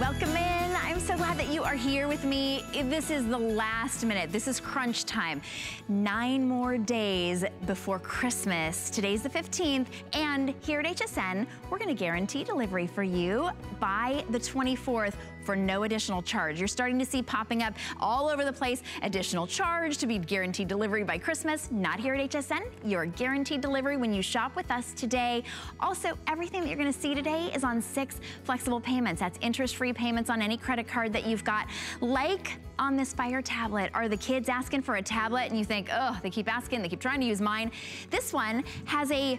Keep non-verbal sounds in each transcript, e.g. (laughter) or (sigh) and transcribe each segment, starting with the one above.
welcome in. I'm so glad that you are here with me. This is the last minute. This is crunch time. Nine more days before Christmas. Today's the 15th, and here at HSN, we're gonna guarantee delivery for you by the 24th for no additional charge. You're starting to see popping up all over the place, additional charge to be guaranteed delivery by Christmas. Not here at HSN. You're guaranteed delivery when you shop with us today. Also, everything that you're gonna see today is on six flexible payments. That's interest-free payments on any credit card that you've got. Like on this Fire tablet, are the kids asking for a tablet and you think, oh, they keep asking, they keep trying to use mine. This one has a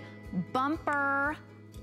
bumper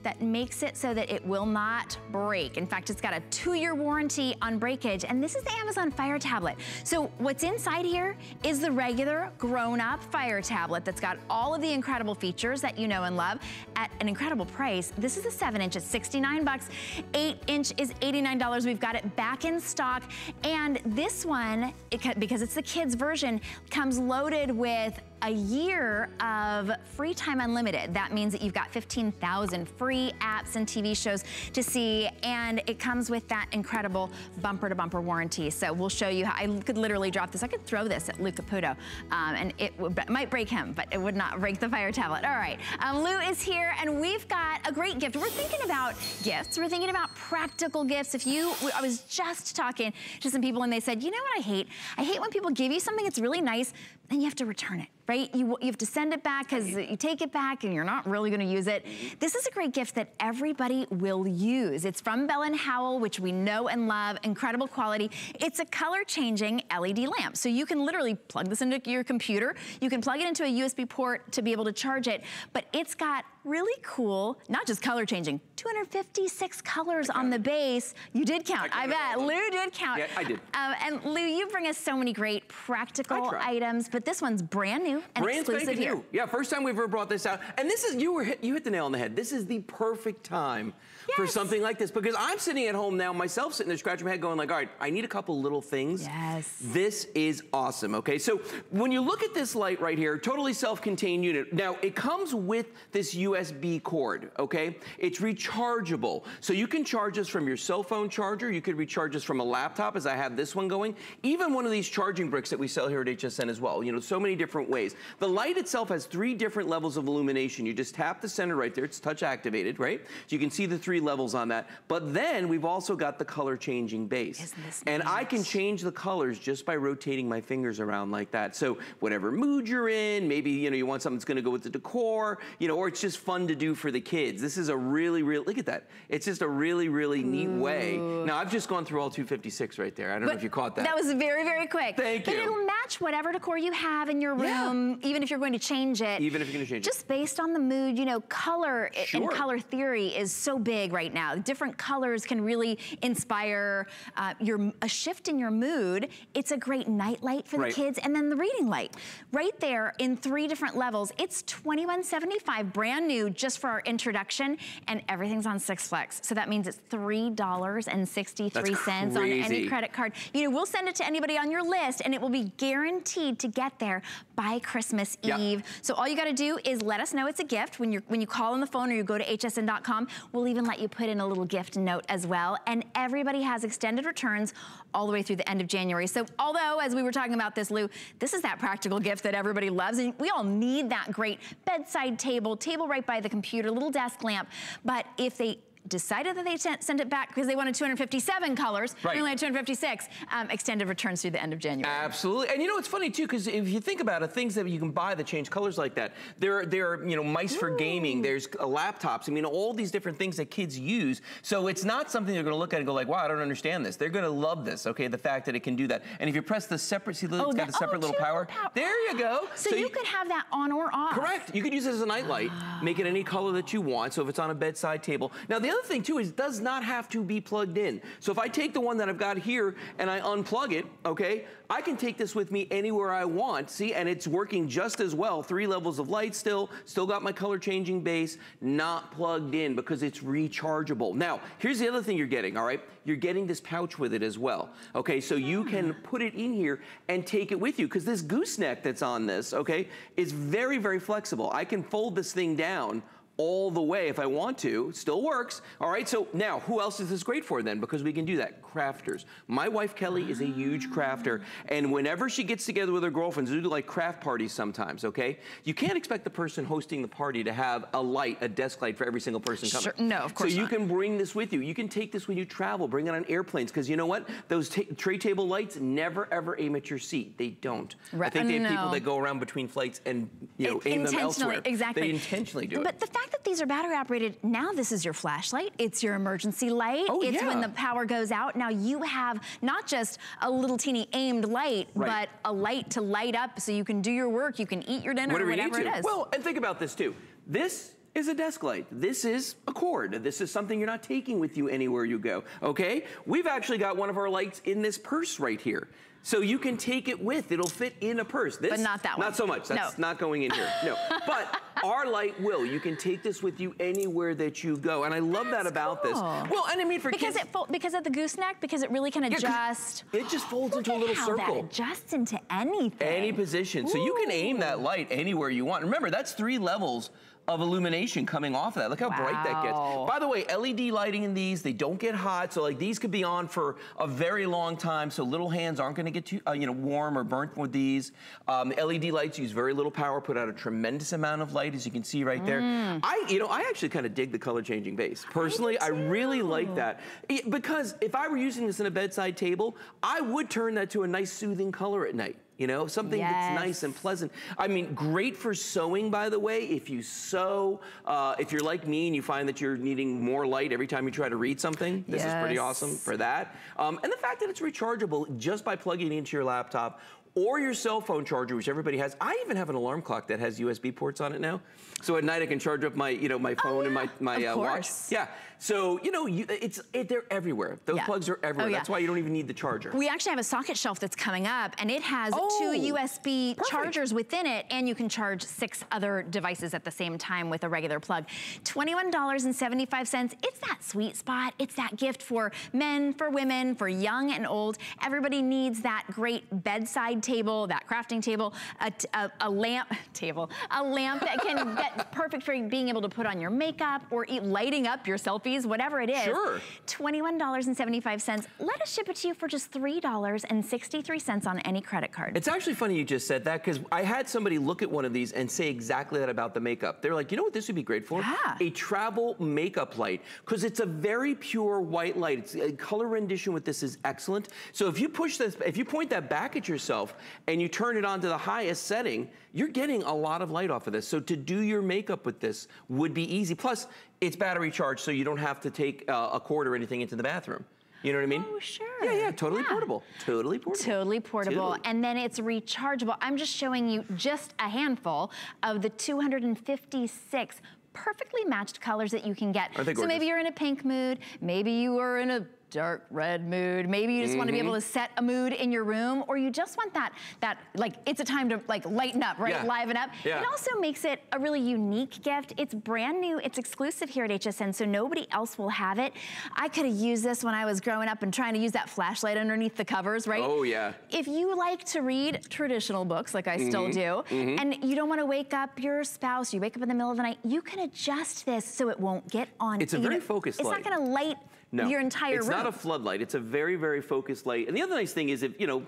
that makes it so that it will not break. In fact, it's got a two-year warranty on breakage, and this is the Amazon Fire Tablet. So what's inside here is the regular grown-up Fire Tablet that's got all of the incredible features that you know and love at an incredible price. This is a seven inch, it's 69 bucks. Eight inch is $89. We've got it back in stock. And this one, it, because it's the kids version, comes loaded with a year of FreeTime Unlimited. That means that you've got 15,000 free apps and TV shows to see, and it comes with that incredible bumper-to-bumper -bumper warranty. So we'll show you how, I could literally drop this. I could throw this at Lou Caputo, um, and it, it, might break him, but it would not break the fire tablet. All right, um, Lou is here, and we've got a great gift. We're thinking about gifts. We're thinking about practical gifts. If you, I was just talking to some people, and they said, you know what I hate? I hate when people give you something that's really nice, and you have to return it right? You, you have to send it back because you take it back and you're not really gonna use it. This is a great gift that everybody will use. It's from Bell & Howell, which we know and love, incredible quality. It's a color changing LED lamp. So you can literally plug this into your computer. You can plug it into a USB port to be able to charge it, but it's got really cool, not just color changing, 256 colors on the base. You did count, I, I bet. Lou did count. Yeah, I did. Um, and Lou, you bring us so many great practical items, but this one's brand new and brand exclusive here. New. Yeah, first time we've ever brought this out. And this is, you were hit, you hit the nail on the head. This is the perfect time yes. for something like this because I'm sitting at home now myself sitting there scratching my head going like, all right, I need a couple little things. Yes. This is awesome, okay? So when you look at this light right here, totally self-contained unit. Now, it comes with this USB cord, okay? It's rechargeable. So you can charge this from your cell phone charger. You could recharge this from a laptop as I have this one going. Even one of these charging bricks that we sell here at HSN as well. You know, so many different ways. The light itself has three different levels of illumination. You just tap the center right there. It's touch activated, right? So you can see the three levels on that. But then we've also got the color changing base. and I can change the colors just by rotating my fingers around like that. So whatever mood you're in, maybe, you know, you want something that's gonna go with the decor, you know, or it's just fun to do for the kids. This is a really, really, look at that. It's just a really, really neat Ooh. way. Now I've just gone through all 256 right there. I don't but know if you caught that. That was very, very quick. Thank but you. But it'll match whatever decor you have in your room, yeah. even if you're going to change it. Even if you're gonna change just it. Just based on the mood, you know, color sure. and color theory is so big right now. Different colors can really inspire uh, your a shift in your mood. It's a great night light for right. the kids. And then the reading light. Right there in three different levels. It's $21.75, brand new, just for our introduction. And everything's on Six Flex. So that means it's $3.63 on any credit card. You know, we'll send it to anybody on your list and it will be guaranteed to get there by Christmas yep. Eve. So all you gotta do is let us know it's a gift when you when you call on the phone or you go to hsn.com. We'll even let you put in a little gift note as well. And everybody has extended returns all the way through the end of January. So although, as we were talking about this, Lou, this is that practical gift that everybody loves. And we all need that great bedside table, table right by the computer, little desk lamp. But if they decided that they sent it back because they wanted 257 colors. Right. We only had 256. Um, extended returns through the end of January. Absolutely. And you know, it's funny too, because if you think about it, things that you can buy that change colors like that, there, there are, you know, mice Ooh. for gaming, there's uh, laptops. I mean, all these different things that kids use. So it's not something they're going to look at and go like, wow, I don't understand this. They're going to love this, okay, the fact that it can do that. And if you press the separate, see, look, oh, it's got a separate oh, little power. power. There you go. So, so you, you, could have that on or off. Correct. You could use it as a nightlight, make it any color that you want. So if it's on a bedside table. Now, the other thing too is it does not have to be plugged in. So if I take the one that I've got here and I unplug it, okay, I can take this with me anywhere I want, see, and it's working just as well. Three levels of light still, still got my color changing base, not plugged in because it's rechargeable. Now, here's the other thing you're getting, all right? You're getting this pouch with it as well, okay? So you can hmm. put it in here and take it with you because this gooseneck that's on this, okay, is very, very flexible. I can fold this thing down all the way if I want to. Still works. All right, so now who else is this great for then? Because we can do that. Crafters. My wife Kelly is a huge crafter, and whenever she gets together with her girlfriends, we do like craft parties sometimes, okay? You can't expect the person hosting the party to have a light, a desk light for every single person coming. Sure, no, of course So you not. can bring this with you. You can take this when you travel, bring it on airplanes, because you know what? Those tray table lights never ever aim at your seat. They don't. I Right, think they have no. people that go around between flights and you know It- aim them elsewhere. Exactly. They intentionally do but it. the fact that these are battery operated, now this is your flashlight, it's your emergency light, Oh, it's when the power goes out. Now you have not just a little teeny aimed light, Right. but a light to light up so you can do your work, you can eat your dinner, Whatever whatever it is. Well, and think about this too. This is a desk light. This is a cord. This is something you're not taking with you anywhere you go, okay? We've actually got one of our lights in this purse right here. So you can take it with. It'll fit in a purse. This, But not that one. Not so much. That's No. not going in here. No. (laughs) But our light will. You can take this with you anywhere that you go. And I love that That's about this. cool. Well, and I mean for because kids. it because of the gooseneck, because it really can Yeah, adjust. It just folds Look into a little how circle. That adjusts into anything. any position. So you can aim that light anywhere you want. Remember, that's three levels of illumination coming off of that. Look how bright that gets. By the way, LED lighting in these, they don't get hot. So like these could be on for a very long time. So little hands aren't gonna get too, uh, you know, warm or burnt with these. Um, LED lights use very little power, put out a tremendous amount of light, as you can see right there. Mm. I, you know, I actually kind of dig the color changing base. Personally, I, really like that. It- because if I were using this in a bedside table, I would turn that to a nice soothing color at night. You know, something that's nice and pleasant. I mean, great for sewing, by the way. If you sew, uh, if you're like me and you find that you're needing more light every time you try to read something, this is pretty awesome for that. Um, and the fact that it's rechargeable just by plugging it into your laptop or your cell phone charger, which everybody has. I even have an alarm clock that has USB ports on it now. So at night I can charge up my, you know, my phone and my, my Oh, uh, watch. Yeah. So, you know, you, it's it, they're everywhere. Those Yeah. plugs are everywhere. Oh, yeah. That's why you don't even need the charger. We actually have a socket shelf that's coming up and it has Oh, two USB perfect. chargers within it and you can charge six other devices at the same time with a regular plug. $21.75, it's that sweet spot. It's that gift for men, for women, for young and old. Everybody needs that great bedside table, that crafting table, a, t- a- a lamp (laughs) table, a lamp that can (laughs) get perfect for being able to put on your makeup or eat, lighting up your selfies, whatever it is. Sure. $21.75. Let us ship it to you for just $3.63 on any credit card. It's actually funny you just said that because I had somebody look at one of these and say exactly that about the makeup. They're like, you know what this would be great for? Yeah. A travel makeup light because it's a very pure white light. It's, a color rendition with this is excellent. So if you push this, if you point that back at yourself and you turn it on to the highest setting, you're getting a lot of light off of this. So to do your makeup with this would be easy. Plus, it's battery charged, so you don't have to take uh, a cord or anything into the bathroom. You know what I mean? Oh, sure. Yeah, yeah, totally Yeah. portable. Totally portable. Totally portable. Totally. And then it's rechargeable. I'm just showing you just a handful of the 256 perfectly matched colors that you can get. So maybe you're in a pink mood, maybe you are in a dark red mood, maybe you just want to be able Mm-hmm. to set a mood in your room, or you just want that, that like, it's a time to like lighten up, right? Yeah. Liven up. Yeah. It also makes it a really unique gift. It's brand new, it's exclusive here at HSN, so nobody else will have it. I could have used this when I was growing up and trying to use that flashlight underneath the covers, right? Oh, yeah. If you like to read traditional books, like I still do, Mm-hmm. and you don't want to wake up your spouse, you wake up in the middle of the night, you can adjust this so it won't get on. It's a very know, focused It's light. not going to light No, your entire it's room. not a floodlight. It's a very, very focused light. And the other nice thing is if, you know,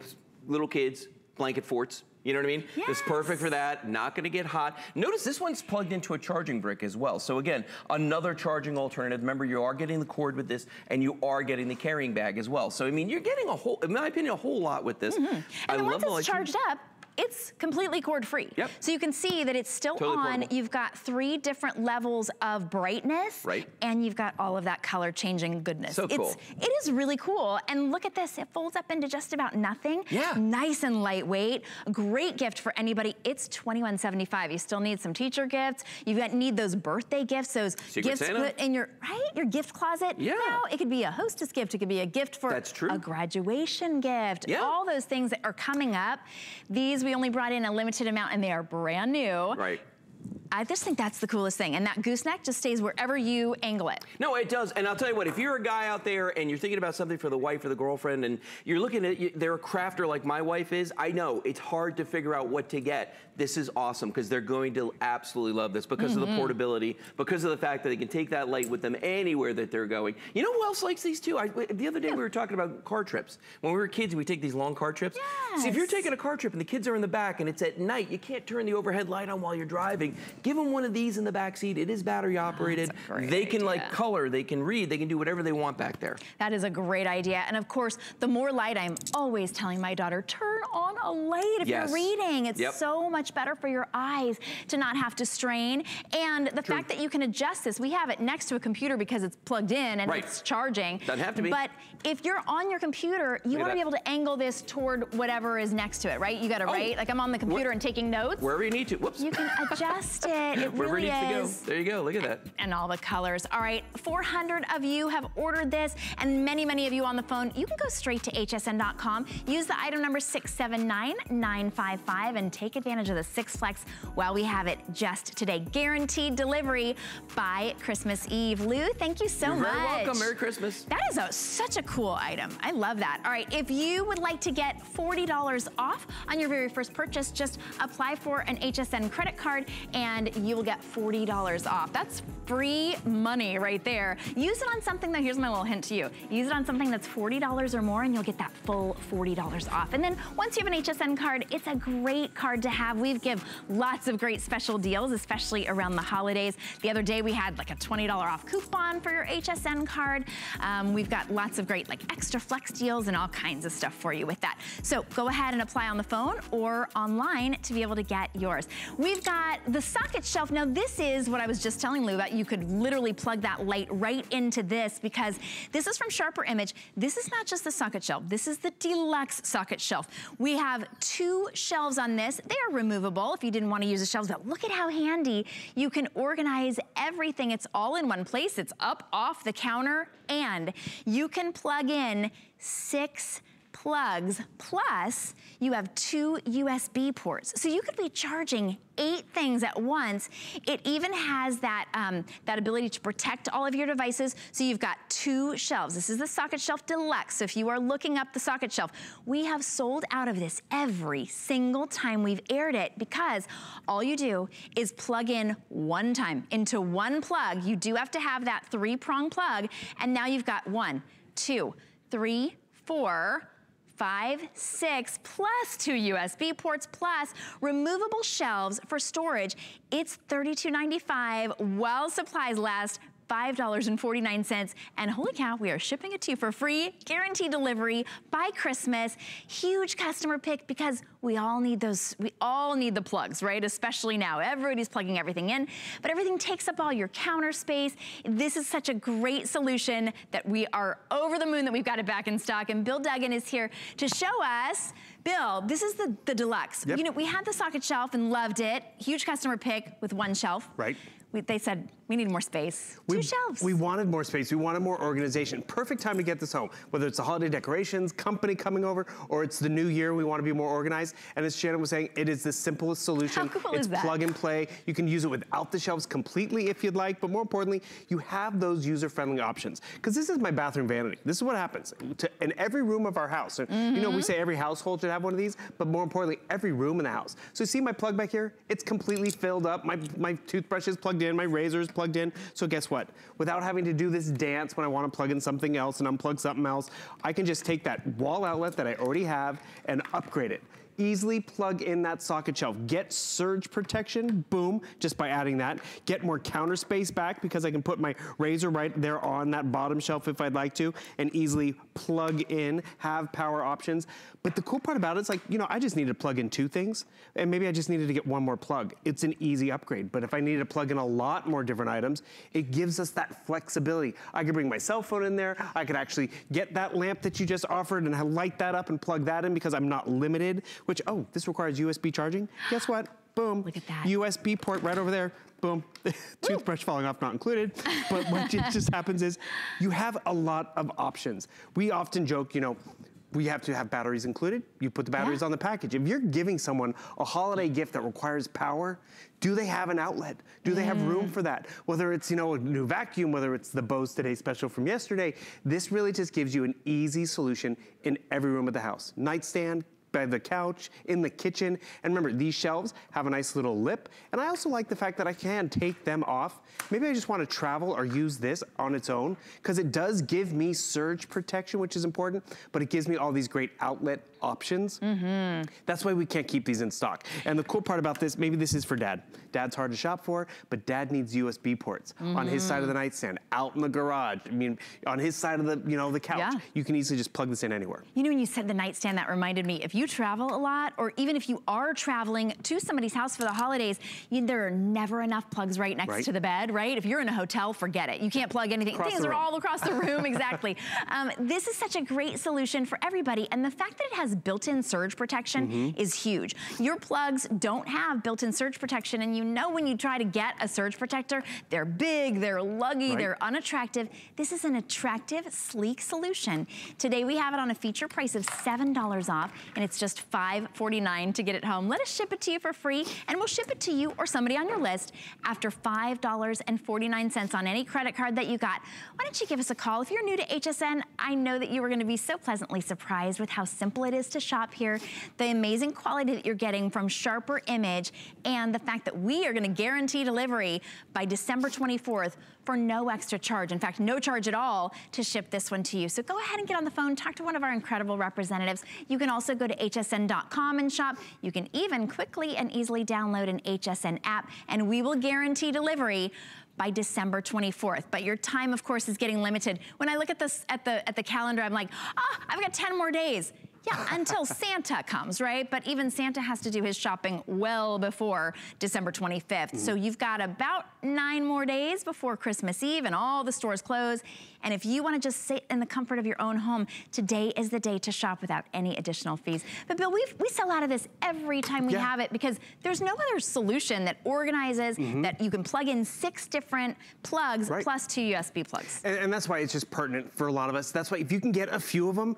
little kids, blanket forts, you know what I mean? It's perfect for that, not gonna get hot. Notice this one's plugged into a charging brick as well. So again, another charging alternative. Remember, you are getting the cord with this and you are getting the carrying bag as well. So I mean, you're getting a whole, in my opinion, a whole lot with this. I Mm-hmm. and then once it's charged up, it's completely cord free. Yep. So you can see that it's still Totally on. portable. You've got three different levels of brightness. Right. And you've got all of that color changing goodness. So cool. It's, really cool. And look at this, it folds up into just about nothing. Yeah. Nice and lightweight. Great gift for anybody. It's $21.75. You still need some teacher gifts. You got need those birthday gifts, those Secret gifts Santa. put in your, right? Your gift closet. Yeah. Now, it could be a hostess gift. It could be a gift for That's true. a graduation gift. Yeah. All those things that are coming up. These we only brought in a limited amount and they are brand new. Right. I just think that's the coolest thing. And that gooseneck just stays wherever you angle it. No, it does. And I'll tell you what, if you're a guy out there and you're thinking about something for the wife or the girlfriend and you're looking at, they're a crafter like my wife is, I know it's hard to figure out what to get. This is awesome because they're going to absolutely love this because mm -hmm. of the mm-hmm. portability, because of the fact that they can take that light with them anywhere that they're going. You know who else likes these too? I, the other day we were talking about car trips. When we were kids, we take these long car trips. Yes. See, if you're taking a car trip and the kids are in the back and it's at night, you can't turn the overhead light on while you're driving. Give them one of these in the back seat. It is battery operated. Oh, they can idea. like color, they can read, they can do whatever they want back there. That is a great idea. And of course, the more light, I'm always telling my daughter, turn on a light if yes. you're reading. It's yep. so much better for your eyes to not have to strain. And the True. fact that you can adjust this, we have it next to a computer because it's plugged in and right. it's charging. Doesn't have to be. But if you're on your computer, you want to be able to angle this toward whatever is next to it, right? You got to oh. write, like I'm on the computer and taking notes. Wherever you need to, whoops. You can (laughs) adjust it, (laughs) it really is. to go. There you go, look at that. And all the colors. All right, 400 of you have ordered this and many, many of you on the phone, you can go straight to hsn.com, use the item number 679955 and take advantage of the Six Flex while we have it just today. Guaranteed delivery by Christmas Eve. Lou, thank you so You're much. Very welcome, Merry Christmas. That is a, such a cool item. I love that. All right, if you would like to get $40 off on your very first purchase, just apply for an HSN credit card and you will get $40 off. That's free money right there. Use it on something that, here's my little hint to you. Use it on something that's $40 or more and you'll get that full $40 off. And then once you have an HSN card, it's a great card to have. We've give lots of great special deals, especially around the holidays. The other day we had like a $20 off coupon for your HSN card. Um, we've got lots of great like extra flex deals and all kinds of stuff for you with that. So go ahead and apply on the phone or online to be able to get yours. We've got the socket shelf. Now this is what I was just telling Lou about. You could literally plug that light right into this because this is from Sharper Image. This is not just the socket shelf. This is the deluxe socket shelf. We have two shelves on this. They are removable if you didn't want to use the shelves, but look at how handy you can organize everything. It's all in one place. It's up off the counter and you can plug in six plugs, plus you have two USB ports. So you could be charging eight things at once. It even has that, um, that ability to protect all of your devices. So you've got two shelves. This is the Socket Shelf Deluxe. So if you are looking up the Socket Shelf, we have sold out of this every single time we've aired it because all you do is plug in one time into one plug. You do have to have that three prong plug. And now you've got one, two, three, four, five, six, plus two USB ports, plus removable shelves for storage. It's $32.95 while supplies last. $5.49. And holy cow, we are shipping it to you for free, guaranteed delivery by Christmas. Huge customer pick because we all need those, we all need the plugs, right? Especially now, everybody's plugging everything in, but everything takes up all your counter space. This is such a great solution that we are over the moon that we've got it back in stock. And Bill Duggan is here to show us Bill, this is the, the deluxe. Yep. You know, we had the socket shelf and loved it. Huge customer pick with one shelf. Right. We, they said, we need more space. Two we, shelves. We wanted more space. We wanted more organization. Perfect time to get this home. Whether it's the holiday decorations, company coming over, or it's the new year, we want to be more organized. And as Shannon was saying, it is the simplest solution. How cool it's is that? plug and play. You can use it without the shelves completely if you'd like, but more importantly, you have those user-friendly options. Because this is my bathroom vanity. This is what happens. To, in every room of our house, mm -hmm. you know, we Mm-hmm. say every household should have one of these, but more importantly, every room in the house. So you see my plug back here? It's completely filled up. My, my toothbrush is plugged in, my razor is plugged in. So guess what? Without having to do this dance when I want to plug in something else and unplug something else, I can just take that wall outlet that I already have and upgrade it easily plug in that socket shelf. Get surge protection, boom, just by adding that. Get more counter space back because I can put my razor right there on that bottom shelf if I'd like to and easily plug in, have power options. But the cool part about it is like, you know, I just needed to plug in two things and maybe I just needed to get one more plug. It's an easy upgrade. But if I needed to plug in a lot more different items, it gives us that flexibility. I could bring my cell phone in there. I could actually get that lamp that you just offered and light that up and plug that in because I'm not limited, which, oh, this requires USB charging. Guess what? Boom. Look at that. USB port right over there. Boom. (laughs) Toothbrush falling off not included. But what just happens is you have a lot of options. We often joke, you know, we have to have batteries included. You put the batteries Yeah. on the package. If you're giving someone a holiday gift that requires power, do they have an outlet? Do they have room for that? Whether it's, you know, a new vacuum, whether it's the Bose Today special from yesterday, this really just gives you an easy solution in every room of the house. Nightstand, by the couch, in the kitchen. And remember, these shelves have a nice little lip. And I also like the fact that I can take them off. Maybe I just want to travel or use this on its own because it does give me surge protection, which is important, but it gives me all these great outlet options. That's why we can't keep these in stock. And the cool part about this, maybe this is for dad. Dad's hard to shop for, but dad needs USB ports on his side of the nightstand, out in the garage. I mean, on his side of the, you know, the couch. Yeah. You can easily just plug this in anywhere. You know, when you said the nightstand, that reminded me, if you travel a lot, or even if you are traveling to somebody's house for the holidays, you, there are never enough plugs right next Right. to the bed, right? If you're in a hotel, forget it. You can't plug anything. Across Things are all across the room, (laughs) exactly. Um, this is such a great solution for everybody. And the fact that it has built-in surge protection Mm-hmm. is huge. Your plugs don't have built-in surge protection, and you know when you try to get a surge protector, they're big, they're luggy, Right. they're unattractive. This is an attractive, sleek solution. Today we have it on a feature price of $7 off, and it's just $5.49 to get it home. Let us ship it to you for free, and we'll ship it to you or somebody on your list after $5.49 on any credit card that you got. Why don't you give us a call? If you're new to HSN, I know that you are gonna be so pleasantly surprised with how simple it is to shop here, the amazing quality that you're getting from Sharper Image, and the fact that we are gonna guarantee delivery by December 24th for no extra charge. In fact, no charge at all to ship this one to you. So go ahead and get on the phone, talk to one of our incredible representatives. You can also go to hsn.com and shop. You can even quickly and easily download an HSN app, and we will guarantee delivery by December 24th. But your time, of course, is getting limited. When I look at this at the at the calendar, I'm like, ah, I've got 10 more days. Yeah, until Santa comes, right? But even Santa has to do his shopping well before December 25th. So mm-hmm. you've got about nine more days before Christmas Eve and all the stores close. And if you wanna just sit in the comfort of your own home, today is the day to shop without any additional fees. But Bill, we we sell out of this every time we Yeah. have it because there's no other solution that organizes, mm-hmm. that you can plug in six different plugs Right. plus two USB plugs. And, and that's why it's just pertinent for a lot of us. That's why if you can get a few of them,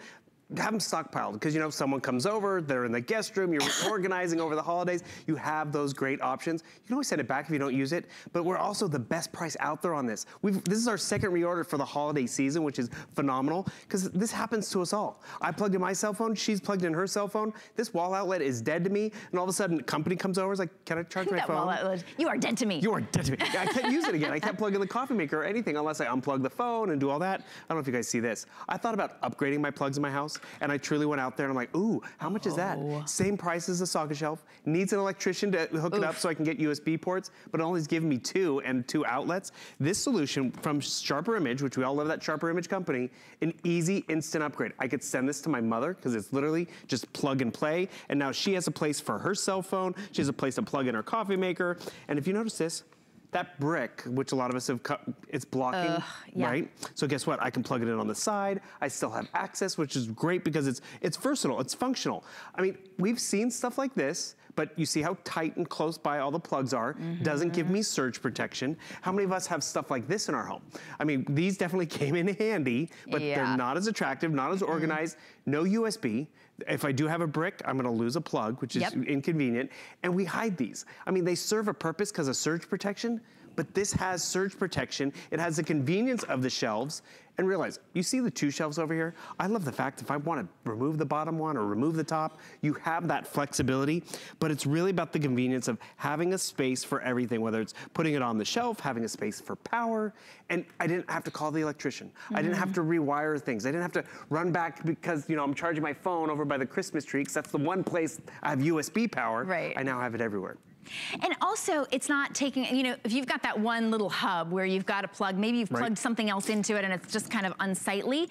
have them stockpiled because you know if someone comes over, they're in the guest room, you're (coughs) organizing over the holidays. You have those great options. You can always send it back if you don't use it. But we're also the best price out there on this. We've this is our second reorder for the holiday season, which is phenomenal because this happens to us all. I plugged in my cell phone, she's plugged in her cell phone. This wall outlet is dead to me, and all of a sudden, a company comes over, is like, "Can I charge (laughs) my That phone?" wall outlet- you are dead to me. You are dead to me. I can't use it again. I can't plug in the coffee maker or anything unless I unplug the phone and do all that. I don't know if you guys see this. I thought about upgrading my plugs in my house, and I truly went out there and I'm like, ooh, how much is that? Oh. Same price as the socket shelf. Needs an electrician to hook it up so I can get USB ports, but it only is giving me two and two outlets. This solution from Sharper Image, which we all love that Sharper Image company, an easy instant upgrade. I could send this to my mother because it's literally just plug and play. And now she has a place for her cell phone. She has a place to plug in her coffee maker. And if you notice this, that brick, which a lot of us have cut, it's blocking, yeah. right? So guess what? I can plug it in on the side. I still have access, which is great because it's it's versatile, it's functional. I mean, we've seen stuff like this, but you see how tight and close by all the plugs are. Mm-hmm. Doesn't give me surge protection. How many of us have stuff like this in our home? I mean, these definitely (laughs) came in handy, but Yeah. they're not as attractive, not as organized. No USB. If I do have a brick, I'm gonna lose a plug, which is Yep. inconvenient. And we hide these. I mean, they serve a purpose because of surge protection, but this has surge protection. It has the convenience of the shelves. And realize, you see the two shelves over here? I love the fact if I want to remove the bottom one or remove the top, you have that flexibility. But it's really about the convenience of having a space for everything, whether it's putting it on the shelf, having a space for power. And I didn't have to call the electrician. I didn't have mm-hmm. to rewire things. I didn't have to run back because, you know, I'm charging my phone over by the Christmas tree because that's the one place I have USB power. Right. I now have it everywhere. And also, it's not taking, you know, if you've got that one little hub where you've got a plug, maybe you've Right. plugged something else into it and it's just kind of unsightly.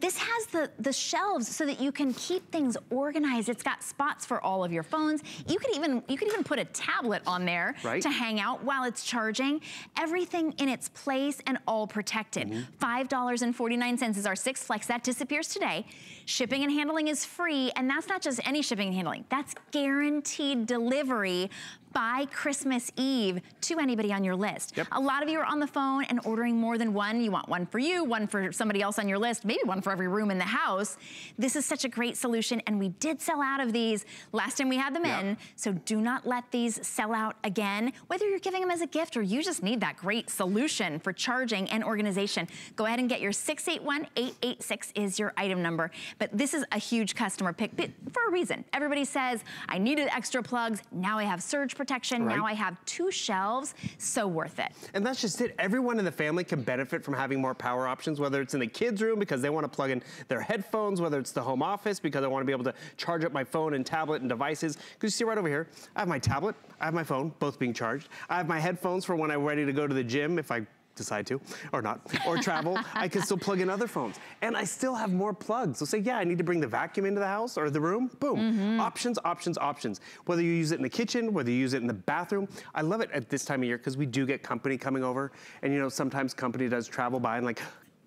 This has the, the shelves so that you can keep things organized. It's got spots for all of your phones. You could even, you could even put a tablet on there Right. to hang out while it's charging. Everything in its place and all protected. Mm-hmm. $5.49 is our six flex. That disappears today. Shipping and handling is free. And that's not just any shipping and handling. That's guaranteed delivery by Christmas Eve to anybody on your list. Yep. A lot of you are on the phone and ordering more than one. You want one for you, one for somebody else on your list, maybe one for every room in the house. This is such a great solution and we did sell out of these last time we had them Yep. in. So do not let these sell out again. Whether you're giving them as a gift or you just need that great solution for charging and organization, go ahead and get your 681-886 is your item number. But this is a huge customer pick for a reason. Everybody says, I needed extra plugs. Now I have surge protection. Now I have two shelves. So worth it. And that's just it. Everyone in the family can benefit from having more power options, whether it's in the kids' room because they want to plug in their headphones, whether it's the home office because I want to be able to charge up my phone and tablet and devices. Because you see right over here, I have my tablet, I have my phone, both being charged. I have my headphones for when I'm ready to go to the gym if I decide to, or not, or travel, (laughs) I can still plug in other phones. And I still have more plugs. So say, yeah, I need to bring the vacuum into the house or the room, boom. Mm-hmm. Options, options, options. Whether you use it in the kitchen, whether you use it in the bathroom. I love it at this time of year because we do get company coming over. And you know, sometimes company does travel by and like,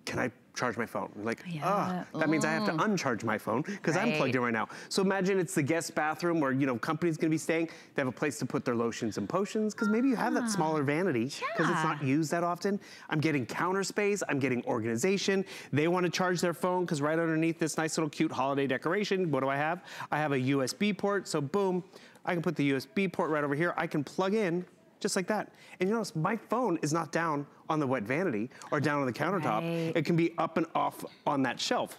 can I charge my phone? Like, Yeah. ah, that means I have to uncharge my phone because I'm plugged in right now. So imagine it's the guest bathroom where, you know, company's gonna be staying. They have a place to put their lotions and potions because maybe you have that smaller vanity because it's not used that often. I'm getting counter space, I'm getting organization. They wanna charge their phone because right underneath this nice little cute holiday decoration, what do I have? I have a USB port, so boom, I can put the USB port right over here. I can plug in just like that. And you notice my phone is not down on the wet vanity or down on the countertop. Right. It can be up and off on that shelf.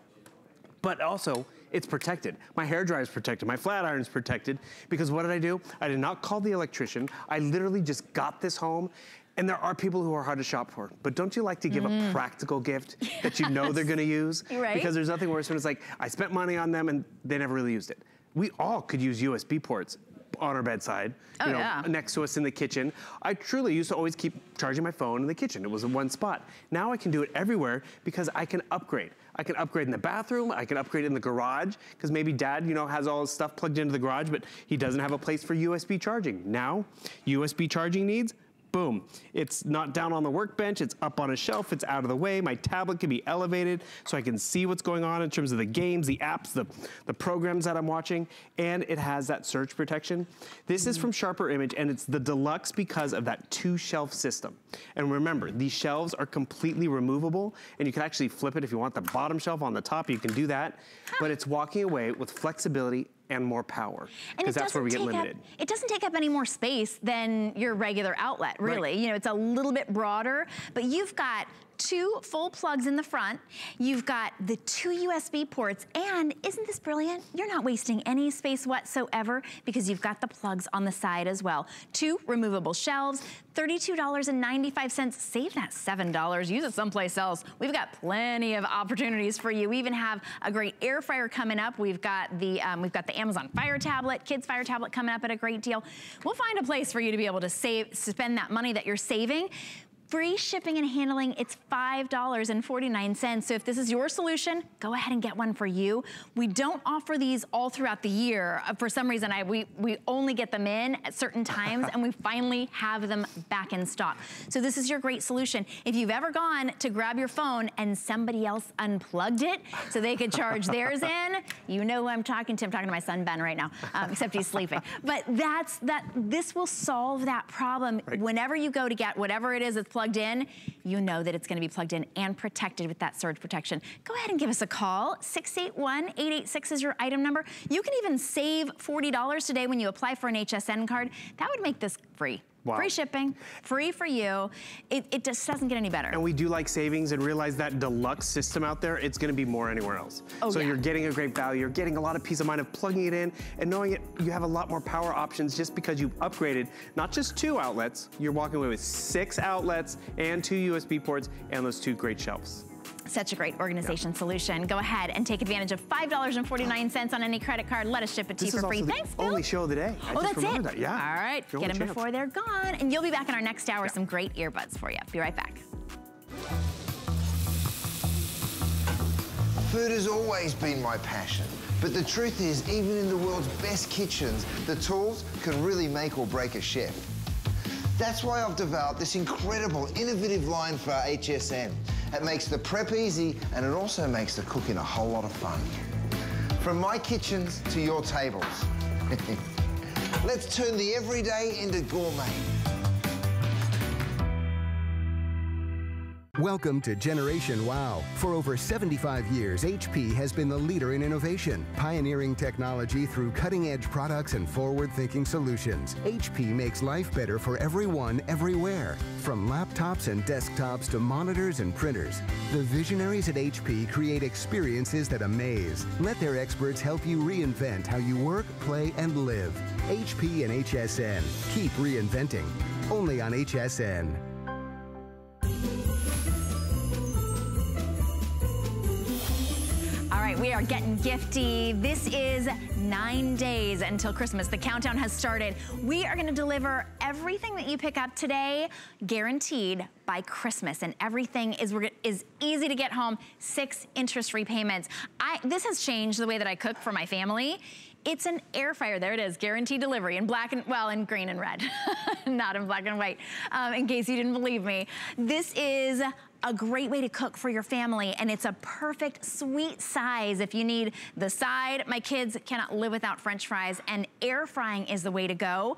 But also, it's protected. My hair dryer is protected. My flat iron is protected because what did I do? I did not call the electrician. I literally just got this home. And there are people who are hard to shop for. But don't you like to give a mm. practical gift (laughs) that you know they're gonna use? Right. Because there's nothing worse when it's like, I spent money on them and they never really used it. We all could use USB ports on our bedside, Oh, you know, yeah. next to us in the kitchen. I truly used to always keep charging my phone in the kitchen. It was in one spot. Now I can do it everywhere because I can upgrade. I can upgrade in the bathroom, I can upgrade in the garage, because maybe dad, you know, has all his stuff plugged into the garage, but he doesn't have a place for USB charging. Now, USB charging needs, boom. It's not down on the workbench, it's up on a shelf, it's out of the way. My tablet can be elevated so I can see what's going on in terms of the games, the apps, the, the programs that I'm watching, and it has that surge protection. This is from Sharper Image, and it's the deluxe because of that two shelf system. And remember, these shelves are completely removable, and you can actually flip it if you want the bottom shelf on the top, you can do that. But it's walking away with flexibility and more power, And because that's where we get limited. Up, it doesn't take up any more space than your regular outlet, really. Right. You know, it's a little bit broader, but you've got two full plugs in the front. You've got the two USB ports, and isn't this brilliant? You're not wasting any space whatsoever because you've got the plugs on the side as well. Two removable shelves, $32.95. Save that $7. Use it someplace else. We've got plenty of opportunities for you. We even have a great air fryer coming up. We've got the um, we've got the Amazon Fire Tablet, Kids Fire Tablet coming up at a great deal. We'll find a place for you to be able to save, spend that money that you're saving. Free shipping and handling, it's $5.49. So if this is your solution, go ahead and get one for you. We don't offer these all throughout the year. Uh, For some reason, I we, we only get them in at certain times (laughs) and we finally have them back in stock. So this is your great solution. If you've ever gone to grab your phone and somebody else unplugged it so they could charge (laughs) theirs in, you know who I'm talking to. I'm talking to my son Ben right now, um, except he's sleeping. But that's that. This will solve that problem. Right. Whenever you go to get whatever it is that's plugged in, you know that it's going to be plugged in and protected with that surge protection. Go ahead and give us a call. 681-886 is your item number. You can even save $40 today when you apply for an HSN card. That would make this free. Wow. Free shipping, free for you. It, it just doesn't get any better. And we do like savings and realize that deluxe system out there, it's gonna be more anywhere else. Oh, so yeah. you're getting a great value, you're getting a lot of peace of mind of plugging it in and knowing it, you have a lot more power options just because you've upgraded not just two outlets, you're walking away with six outlets and two USB ports and those two great shelves. Such a great organization solution. Go ahead and take advantage of $5.49 on any credit card. Let us ship it to This you for free. also Thanks, Bill. only show of the day. I oh, just that's it. that, yeah. All right, Your get only them chance. before they're gone. And you'll be back in our next hour with some great earbuds for you. Be right back. Food has always been my passion. But the truth is, even in the world's best kitchens, the tools can really make or break a chef. That's why I've developed this incredible, innovative line for HSN. It makes the prep easy and it also makes the cooking a whole lot of fun. From my kitchens to your tables. (laughs) Let's turn the everyday into gourmet. Welcome to Generation Wow. For over 75 years, HP has been the leader in innovation, pioneering technology through cutting edge products and forward thinking solutions. HP makes life better for everyone, everywhere. From laptops and desktops to monitors and printers, the visionaries at HP create experiences that amaze. Let their experts help you reinvent how you work, play, and live. HP and HSN. Keep reinventing. Only on HSN. Right, we are getting gifty. This is nine days until Christmas. The countdown has started. We are gonna deliver everything that you pick up today, guaranteed by Christmas. And everything is, is easy to get home, six interest-free payments. I, this has changed the way that I cook for my family. It's an air fryer. There it is, guaranteed delivery in black and, well, in green and red, (laughs) not in black and white, um, in case you didn't believe me. This is a great way to cook for your family and it's a perfect sweet size if you need the side. My kids cannot live without french fries and air frying is the way to go.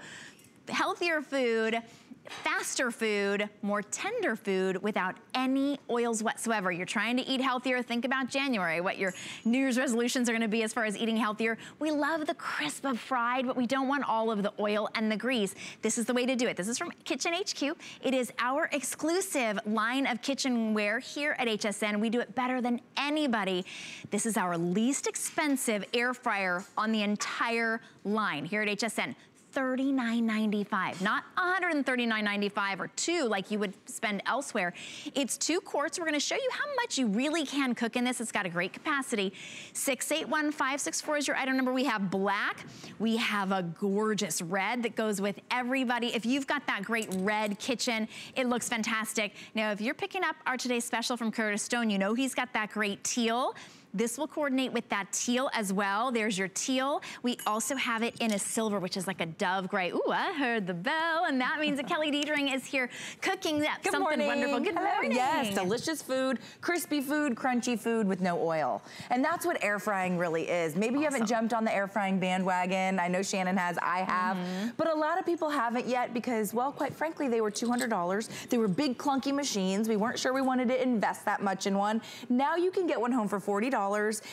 Healthier food, faster food, more tender food without any oils whatsoever. You're trying to eat healthier, think about January, what your New Year's resolutions are gonna be as far as eating healthier. We love the crisp of fried, but we don't want all of the oil and the grease. This is the way to do it. This is from Kitchen HQ. It is our exclusive line of kitchenware here at HSN. We do it better than anybody. This is our least expensive air fryer on the entire line here at HSN. $39.95, not $139.95 or two like you would spend elsewhere. It's two quarts. We're gonna show you how much you really can cook in this. It's got a great capacity. 681564 is your item number. We have black. We have a gorgeous red that goes with everybody. If you've got that great red kitchen, it looks fantastic. Now, if you're picking up our today's special from Curtis Stone, you know he's got that great teal. This will coordinate with that teal as well. There's your teal. We also have it in a silver, which is like a dove gray. Ooh, I heard the bell, and that means that Kelly Diedring is here cooking that Good something morning. wonderful. Good Hello. morning. Yes, delicious food, crispy food, crunchy food with no oil. And that's what air frying really is. Maybe you haven't jumped on the air frying bandwagon. I know Shannon has, I have. Mm-hmm. But a lot of people haven't yet because, well, quite frankly, they were $200. They were big clunky machines. We weren't sure we wanted to invest that much in one. Now you can get one home for $40.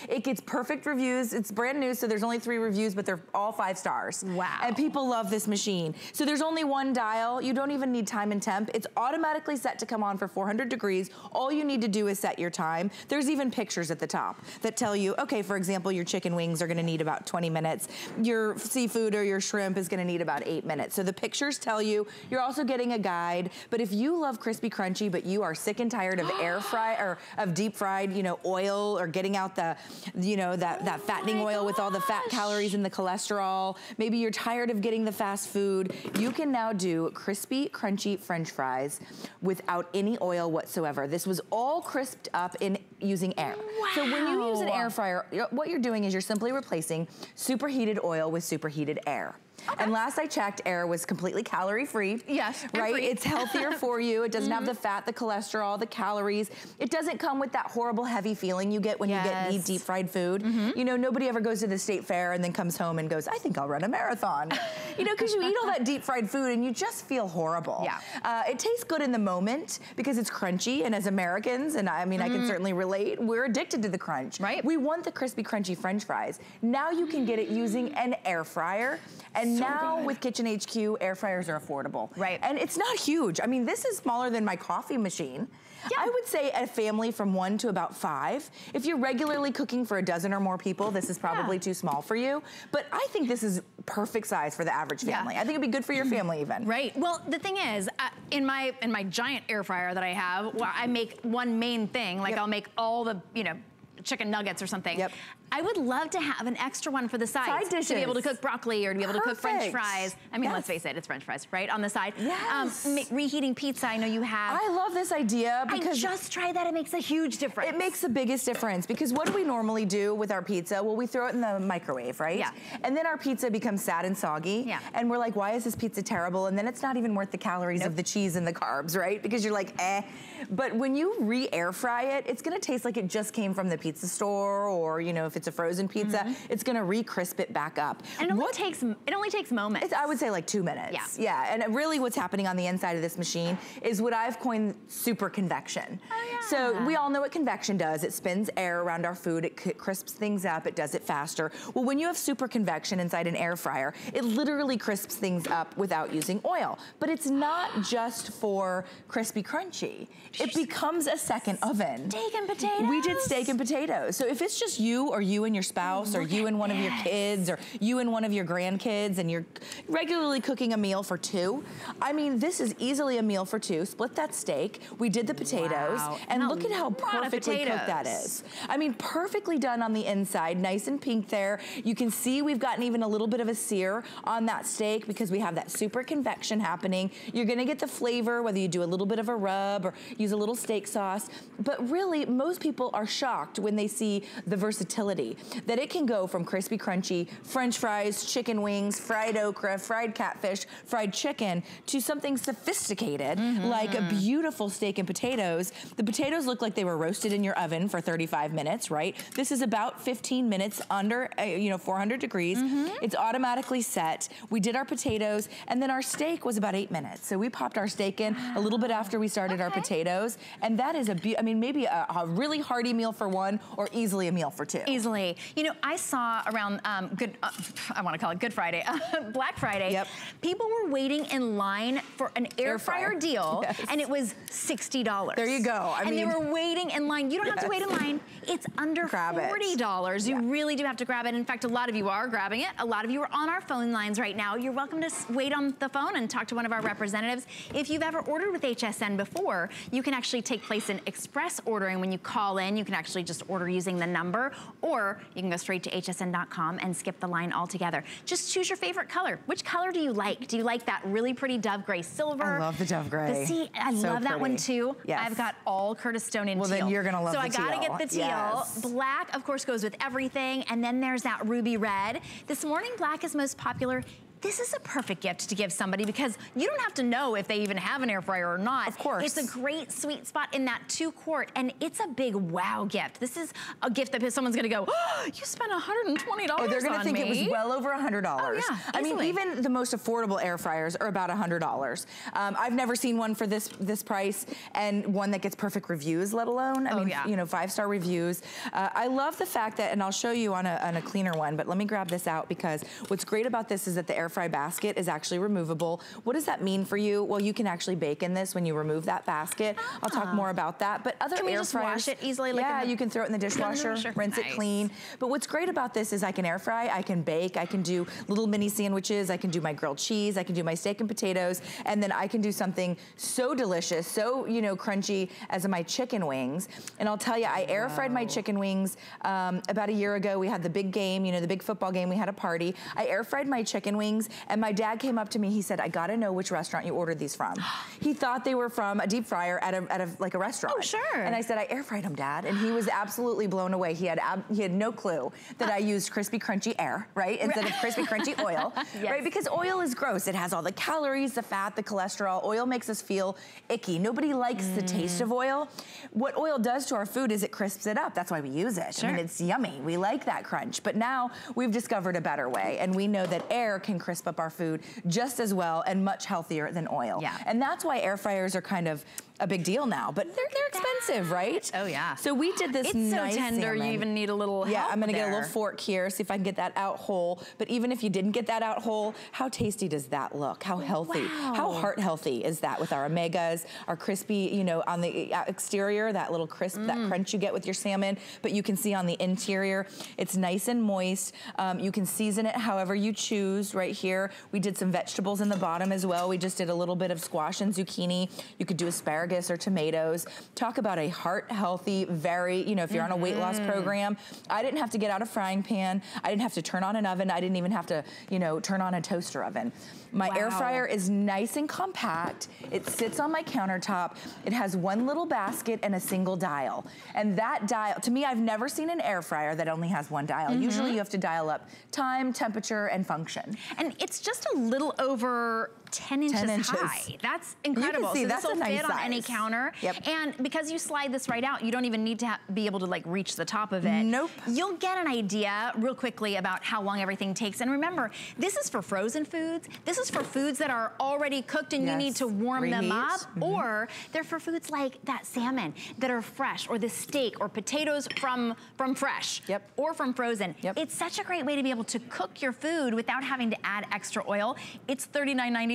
It gets perfect reviews. It's brand new, so there's only three reviews, but they're all five stars. Wow. And people love this machine. So there's only one dial. You don't even need time and temp. It's automatically set to come on for 400 degrees. All you need to do is set your time. There's even pictures at the top that tell you, okay, for example, your chicken wings are gonna need about 20 minutes. Your seafood or your shrimp is gonna need about eight minutes. So the pictures tell you, you're also getting a guide. But if you love crispy crunchy, but you are sick and tired of air fry or of deep fried, you know, oil or getting out the, you know, that, oh that fattening oil with all the fat calories and the cholesterol. Maybe you're tired of getting the fast food. You can now do crispy, crunchy french fries without any oil whatsoever. This was all crisped up in using air. So when you use an air fryer, what you're doing is you're simply replacing superheated oil with superheated air. And last I checked, air was completely calorie free. Yes, Right? free. Mm-hmm. It's healthier (laughs) for you. It doesn't have the fat, the cholesterol, the calories. It doesn't come with that horrible heavy feeling you get when you get Yes. Mm-hmm. deep, deep fried food. You know, nobody ever goes to the state fair and then comes home and goes, I think I'll run a marathon. you know, because you eat all that deep fried food and you just feel horrible. Yeah. Uh, it tastes good in the moment because it's crunchy. And as Americans, and I mean, I can certainly relate, we're addicted to the crunch. Mm. Right. We want the crispy, crunchy french fries. Now you can get it using an air fryer. And now with Kitchen HQ, air fryers are affordable. Right. And it's not huge. I mean, this is smaller than my coffee machine. Yeah. I would say a family from one to about five. If you're regularly cooking for a dozen or more people, this is probably Yeah. too small for you. But I think this is perfect size for the average family. Yeah. I think it'd be good for your family even. Right. Well, the thing is, uh, in my in my giant air fryer that I have, well, I make one main thing. Like Yep. I'll make all the you know chicken nuggets or something. Yep. I would love to have an extra one for the sides. Side To be able to cook broccoli or to be able to cook French fries. I mean, let's face it, it's French fries, right? On the side. Yes. Um, reheating pizza, I know you have. I love this idea I because just tried that. It makes a huge difference. It makes the biggest difference because what do we normally do with our pizza? Well, we throw it in the microwave, right? Yeah. And then our pizza becomes sad and soggy. Yeah. And we're like, why is this pizza terrible? And then it's not even worth the calories of the cheese and the carbs, right? Because you're like, eh. But when you re-air fry it, it's gonna taste like it just came from the pizza store or, you know, if it's a frozen pizza, mm -hmm. it's gonna re-crisp it back up. And it only what, takes it only takes moments. I would say like two minutes. Yeah. Yeah, and really what's happening on the inside of this machine is what I've coined super convection. Oh, yeah. So we all know what convection does. It spins air around our food, it crisps things up, it does it faster. Well, when you have super convection inside an air fryer, it literally crisps things up without using oil. But it's not (gasps) just for crispy crunchy. It becomes a second oven. Steak and potatoes. We did steak and potatoes. So if it's just you or you and your spouse or you and one of your kids or you and one of your grandkids and you're regularly cooking a meal for two, I mean, this is easily a meal for two. Split that steak. We did the potatoes. Wow. And look at how perfectly cooked that is. I mean, perfectly done on the inside, nice and pink there. You can see we've gotten even a little bit of a sear on that steak because we have that super convection happening. You're gonna get the flavor, whether you do a little bit of a rub or use a little steak sauce. But really, most people are shocked when they see the versatility, that it can go from crispy crunchy, french fries, chicken wings, fried okra, fried catfish, fried chicken, to something sophisticated, mm -hmm. like a beautiful steak and potatoes. The potatoes look like they were roasted in your oven for 35 minutes, right? This is about 15 minutes under, uh, you know, 400 degrees. Mm -hmm. It's automatically set. We did our potatoes, and then our steak was about eight minutes. So we popped our steak in a little bit after we started okay. our potatoes, and that is a, I mean, maybe a, a, really hearty meal for one, or easily a meal for two. Easily. You know, I saw around um, Good, uh, I want to call it Good Friday, (laughs) Black Friday. Yep. People were waiting in line for an air, air fryer, fryer, deal, yes. and it was $60. There you go. I and mean, they were waiting in line. You don't yes. have to wait in line. It's under grab $40. It. You yeah. really do have to grab it. In fact, a lot of you are grabbing it. A lot of you are on our phone lines right now. You're welcome to wait on the phone and talk to one of our representatives. If you've ever ordered with HSN before, you can actually take place in express ordering when you call in. You can actually just order using the number, or you can go straight to hsn.com and skip the line altogether. Just choose your favorite color. Which color do you like? Do you like that really pretty dove gray silver? I love the dove gray. The, see, I so love that pretty. one too. Yes. I've got all Curtis Stone in well, teal. then you're gonna love so I gotta teal. get the teal. Yes. Black, of course, goes with everything. And then there's that ruby red. This morning, black is most popular this is a perfect gift to give somebody because you don't have to know if they even have an air fryer or not. Of course. It's a great sweet spot in that two quart and it's a big wow gift. This is a gift that someone's gonna go, oh, (gasps) you spent $120 Oh, they're gonna think me. it was well over $100. Oh, yeah, I mean, even the most affordable air fryers are about $100. Um, I've never seen one for this this price and one that gets perfect reviews, let alone, I oh, mean, yeah. you know, five-star reviews. Uh, I love the fact that, and I'll show you on a, on a cleaner one, but let me grab this out because what's great about this is that the air fry basket is actually removable. What does that mean for you? Well, you can actually bake in this when you remove that basket. Ah. I'll talk more about that. But other can air just fryers, wash it easily? Like yeah, the, you can throw it in the dishwasher, the rinse nice. it clean. But what's great about this is I can air fry, I can bake, I can do little mini sandwiches, I can do my grilled cheese, I can do my steak and potatoes, and then I can do something so delicious, so, you know, crunchy as my chicken wings. And I'll tell you, I air fried my chicken wings um, about a year ago. We had the big game, you know, the big football game, we had a party. I air fried my chicken wings, and my dad came up to me, he said, I gotta know which restaurant you ordered these from. (gasps) he thought they were from a deep fryer at a, at a like a restaurant. Oh, sure. And I said, I air fried them, Dad. And he was absolutely blown away. He had he had no clue that I used crispy crunchy air, right? Instead of crispy crunchy (laughs) oil, yes. right? Because oil is gross. It has all the calories, the fat, the cholesterol. Oil makes us feel icky. Nobody likes mm. the taste of oil. What oil does to our food is it crisps it up. That's why we use it. Sure. I mean, it's yummy. We like that crunch. But now we've discovered a better way. And we know that air can crisp up our food just as well and much healthier than oil. Yeah. And that's why air fryers are kind of a big deal now, but they're, they're expensive, right? Oh yeah. So we did this it's nice so tender, salmon. you even need a little Yeah, I'm gonna there. get a little fork here, see if I can get that out whole. But even if you didn't get that out whole, how tasty does that look? How healthy? Wow. How heart healthy is that with our omegas, our crispy, you know, on the uh, exterior, that little crisp, mm. that crunch you get with your salmon, but you can see on the interior, it's nice and moist. Um, you can season it however you choose right here. We did some vegetables in the bottom as well. We just did a little bit of squash and zucchini. You could do asparagus or tomatoes. Talk about a heart healthy, very, you know, if you're mm -hmm. on a weight loss Mm-hmm. program, I didn't have to get out a frying pan. I didn't have to turn on an oven. I didn't even have to, you know, turn on a toaster oven. My wow. air fryer is nice and compact. It sits on my countertop. It has one little basket and a single dial. And that dial, to me, I've never seen an air fryer that only has one dial. Mm -hmm. Usually you have to dial up time, temperature, and function. And it's just a little over 10 inches, 10 inches. high. That's incredible. see, so that's this will a nice fit on any counter. Yep. And because you slide this right out, you don't even need to be able to like reach the top of it. Nope. You'll get an idea real quickly about how long everything takes. And remember, this is for frozen foods. This is for foods that are already cooked and you need to warm them Reheat. up. Mm-hmm. Or they're for foods like that salmon that are fresh or the steak or potatoes from, from fresh Yep. or from frozen. Yep. It's such a great way to be able to cook your food without having to add extra oil. It's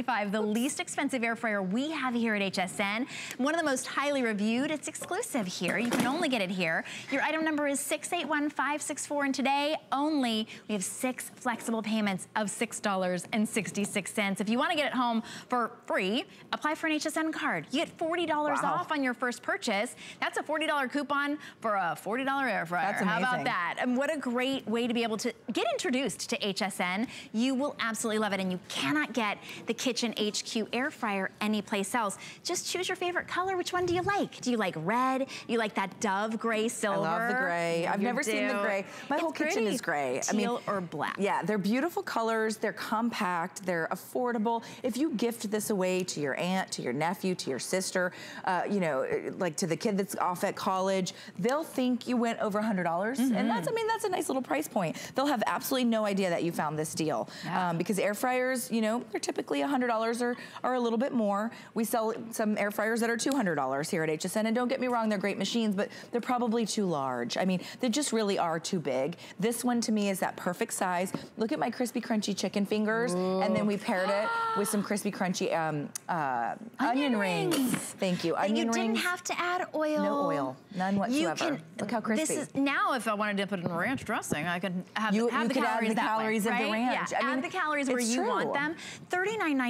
$39.95, the least expensive air fryer we have here at HSN. One of the most highly reviewed. It's exclusive here. You can only get it here. Your item number is 681564 and today only we have six flexible payments of $6.66. If you want to get it home for free, apply for an HSN card. You get $40 Wow. off on your first purchase. That's a $40 coupon for a $40 air fryer. That's How about that? And what a great way to be able to get introduced to HSN. You will absolutely love it. And you cannot get the Kitchen HQ air fryer anyplace else. Just choose your favorite color. Which one do you like? Do you like red? You like that dove gray silver? I love the gray. I've You never seen the gray. My It's whole kitchen pretty. is gray. Teal or black. Yeah, they're beautiful colors. They're compact. They're affordable. If you gift this away to your aunt, to your nephew, to your sister, uh, you know, like to the kid that's off at college, they'll think you went over $100. dollars Mm-hmm. And that's, I mean, that's a nice little price point. They'll have absolutely no idea that you found this deal. Yeah. Um, because air fryers, you know, they're typically $100 or, or a little bit more. We sell some air fryers that are $200 here at HSN. And don't get me wrong, they're great machines, but they're probably too large. I mean, they just really are too big. This one to me is that perfect size. Look at my crispy crunchy chicken fingers. And then we paired it with some crispy crunchy um, uh, onion, Onion rings. rings. Thank you. Onion you rings. didn't have to add oil. No oil. None You whatsoever. can, Look how crispy. This is, now, if I wanted to put in ranch dressing, I could have, You- have you the could add calories the that way, calories of the ranch. Yeah, I add mean, the calories where you true. want them.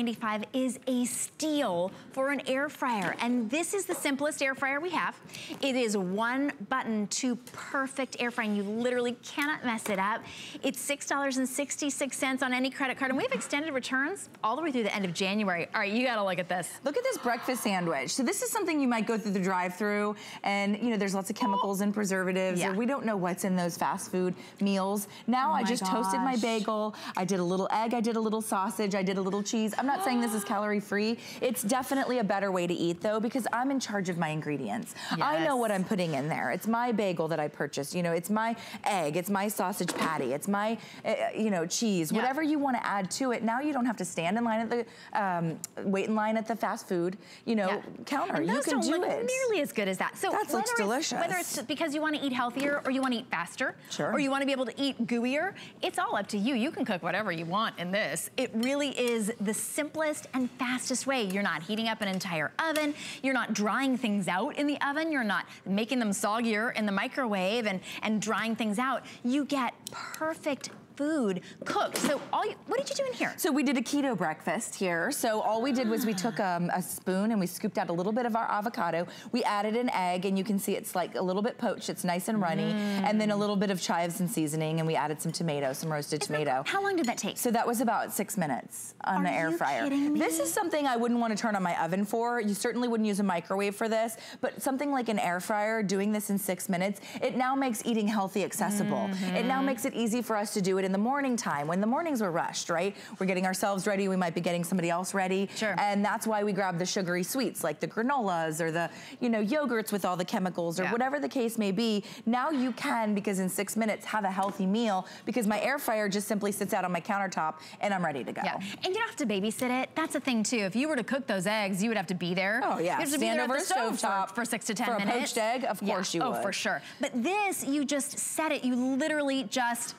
$39.95 is a steal for an air fryer. And this is the simplest air fryer we have. It is one button to perfect air frying. You literally cannot mess it up. It's $6.66 on any credit card. And we have extended returns all the way through the end of January. All right, you gotta look at this. Look at this breakfast sandwich. So this is something you might go through the drive-through and you know there's lots of chemicals and preservatives Yeah. we don't know what's in those fast food meals. Now Oh I just toasted my bagel, I did a little egg, I did a little sausage, I did a little cheese. I'm not saying this is calorie free. It's definitely a better way to eat though because I'm in charge of my ingredients. I know what I'm putting in there. It's my bagel that I purchased. You know, it's my egg, it's my sausage patty, it's my uh, you know cheese. Yeah. Whatever you want to add to it. Now you don't have to stand in line at the um, wait in line at the fast food you know Yeah. counter. And you can don't do look it. nearly as good as that. So That looks it's- delicious. Whether it's because you want to eat healthier or you want to eat faster, Sure. or you want to be able to eat gooier, it's all up to you. You can cook whatever you want in this. It really is the simplest and fastest way. You're not heating up an entire oven. You're not drying things out in the oven. You're not making them soggier in the microwave and, and drying things out. You get perfect food cooked. So all you, what did you do in here? So we did a keto breakfast here. So all we did was we took um, a spoon and we scooped out a little bit of our avocado. We added an egg and you can see it's like a little bit poached. It's nice and runny. And then a little bit of chives and seasoning and we added some tomato, some roasted tomato. How long did that take? So that was about six minutes on Are the air you fryer. kidding me? This is something I wouldn't want to turn on my oven for. You certainly wouldn't use a microwave for this, but something like an air fryer, doing this in six minutes, it now makes eating healthy accessible. It Mm-hmm. now makes it easy for us to do it in the morning time when the mornings were rushed, right? We're getting ourselves ready, we might be getting somebody else ready. Sure. And that's why we grab the sugary sweets like the granolas or the, you know, yogurts with all the chemicals or Yeah. whatever the case may be. Now you can, because in six minutes, have a healthy meal because my air fryer just simply sits out on my countertop and I'm ready to go. Yeah, and you don't have to babysit it. That's a thing too. If you were to cook those eggs, you would have to be there. Oh, yeah. you have to be Stand there over at the stove stovetop for, for six to ten for a poached egg? Of Yeah. course you Oh, would. for sure. But this, you just set it. You literally just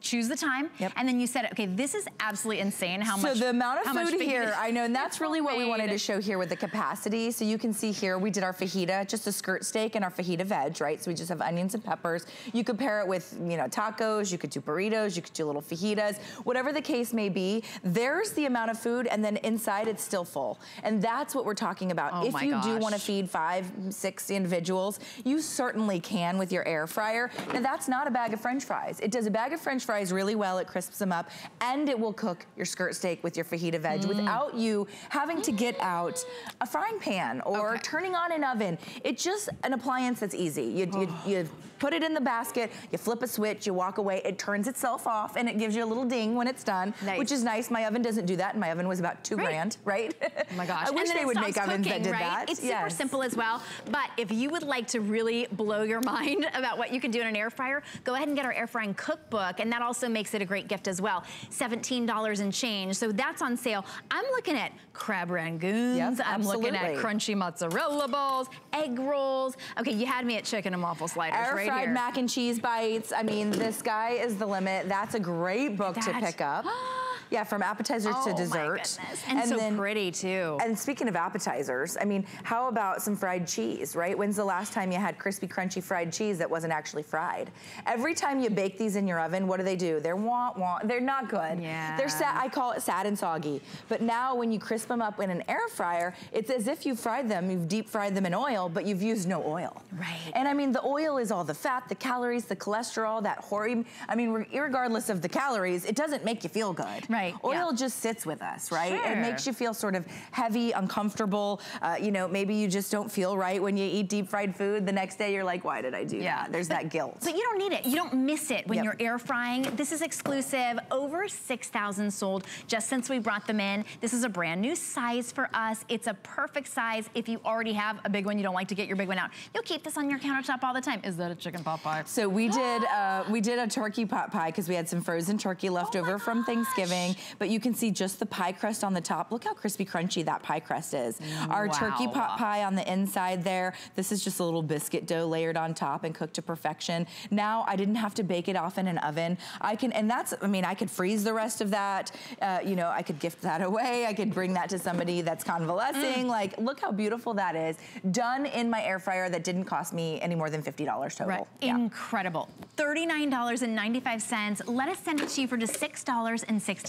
choose the time, Yep. and then you set it. Okay, this is absolutely insane. How so much? So the amount of food here, I know, and that's really what we wanted to show here with the capacity. So you can see here, we did our fajita, just a skirt steak and our fajita veg, right? So we just have onions and peppers. You could pair it with, you know, tacos, you could do burritos, you could do little fajitas, whatever the case may be. There's the amount of food, and then inside it's still full. And that's what we're talking about. Oh if you do want to feed five, six individuals, you certainly can with your air fryer. Now that's not a bag of french fries. It does a bag of french fries really well. It crisps them up and it will cook your skirt steak with your fajita veg mm. without you having to get out a frying pan or okay. turning on an oven. It's just an appliance that's easy. You, you, (sighs) you put it in the basket, you flip a switch, you walk away, it turns itself off and it gives you a little ding when it's done, nice. which is nice. My oven doesn't do that and my oven was about two right. grand, right? Oh my gosh. (laughs) I wish they would make cooking, ovens that did right? that. It's yes. super simple as well, but if you would like to really blow your (laughs) mind about what you can do in an air fryer, go ahead and get our air frying cookbook and that also makes it a great gift as well. $17 and change, so that's on sale. I'm looking at crab rangoons, yep, I'm absolutely. looking at crunchy mozzarella balls, egg rolls. Okay, you had me at chicken and waffle sliders air right fried here. mac and cheese bites. I mean, this guy is the limit. That's a great book to pick up. (gasps) (gasps) (gasps) Yeah, from appetizers oh to dessert. And, and, so then, pretty too. And speaking of appetizers, I mean, how about some fried cheese, right? When's the last time you had crispy, crunchy fried cheese that wasn't actually fried? Every time you bake these in your oven, what do they do? They're want want. They're not good. Yeah. They're sad. I call it sad and soggy. But now when you crisp them up in an air fryer, it's as if you fried them. You've deep fried them in oil, but you've used no oil. Right. And I mean, the oil is all the fat, the calories, the cholesterol, that horrible. I mean, regardless of the calories, it doesn't make you feel good. Right. Oil yeah. just sits with us, right? Sure. It makes you feel sort of heavy, uncomfortable. Uh, you know, maybe you just don't feel right when you eat deep fried food. The next day you're like, why did I do yeah. that? There's but, that guilt. But you don't need it. You don't miss it when yep. you're air frying. This is exclusive. Over 6,000 sold just since we brought them in. This is a brand new size for us. It's a perfect size. If you already have a big one, you don't like to get your big one out. You'll keep this on your countertop all the time. Is that a chicken pot pie? So we did (gasps) uh, we did a turkey pot pie because we had some frozen turkey left oh over from Thanksgiving. But you can see just the pie crust on the top. Look how crispy crunchy that pie crust is. Our wow. turkey pot pie on the inside there. This is just a little biscuit dough layered on top and cooked to perfection. Now I didn't have to bake it off in an oven. I can, and that's, I mean, I could freeze the rest of that. Uh, you know, I could gift that away. I could bring that to somebody that's convalescing. Mm. Like, look how beautiful that is. Done in my air fryer that didn't cost me any more than $50 total. Right. Yeah. Incredible. $39.95. Let us send it to you for just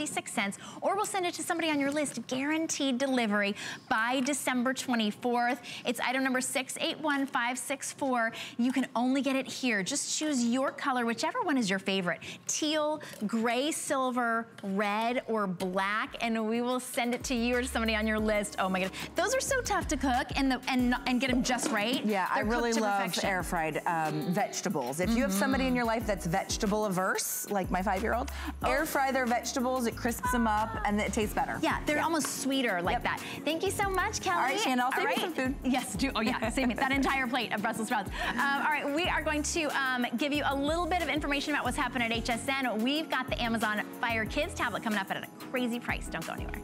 $6.66 or we'll send it to somebody on your list. Guaranteed delivery by December 24th. It's item number 681564. You can only get it here. Just choose your color, whichever one is your favorite. Teal, gray, silver, red, or black, and we will send it to you or to somebody on your list. Oh my god, those are so tough to cook and the, and and get them just right. Yeah, They're I really love air fried um, vegetables. If mm -hmm. you have somebody in your life that's vegetable averse, like my five-year-old, oh. air fry their vegetables, it crisps them up, and it tastes better. Yeah, they're almost sweeter like yep. that. Thank you so much, Kelly. All right, Shannon, I'll save right. you some food. Yes, do, oh yeah, save me that entire plate of Brussels sprouts. Um, all right, we are going to um, give you a little bit of information about what's happening at HSN. We've got the Amazon Fire Kids tablet coming up at a crazy price. Don't go anywhere.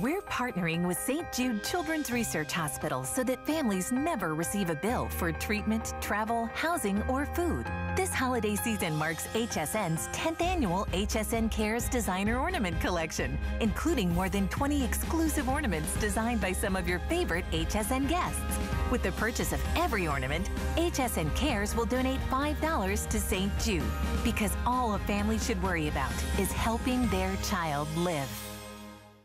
We're partnering with St. Jude Children's Research Hospital so that families never receive a bill for treatment, travel, housing, or food. This holiday season marks HSN's 10th annual HSN Cares Designer Ornament Collection, including more than 20 exclusive ornaments designed by some of your favorite HSN guests. With the purchase of every ornament, HSN Cares will donate $5 to St. Jude because all a family should worry about is helping their child live.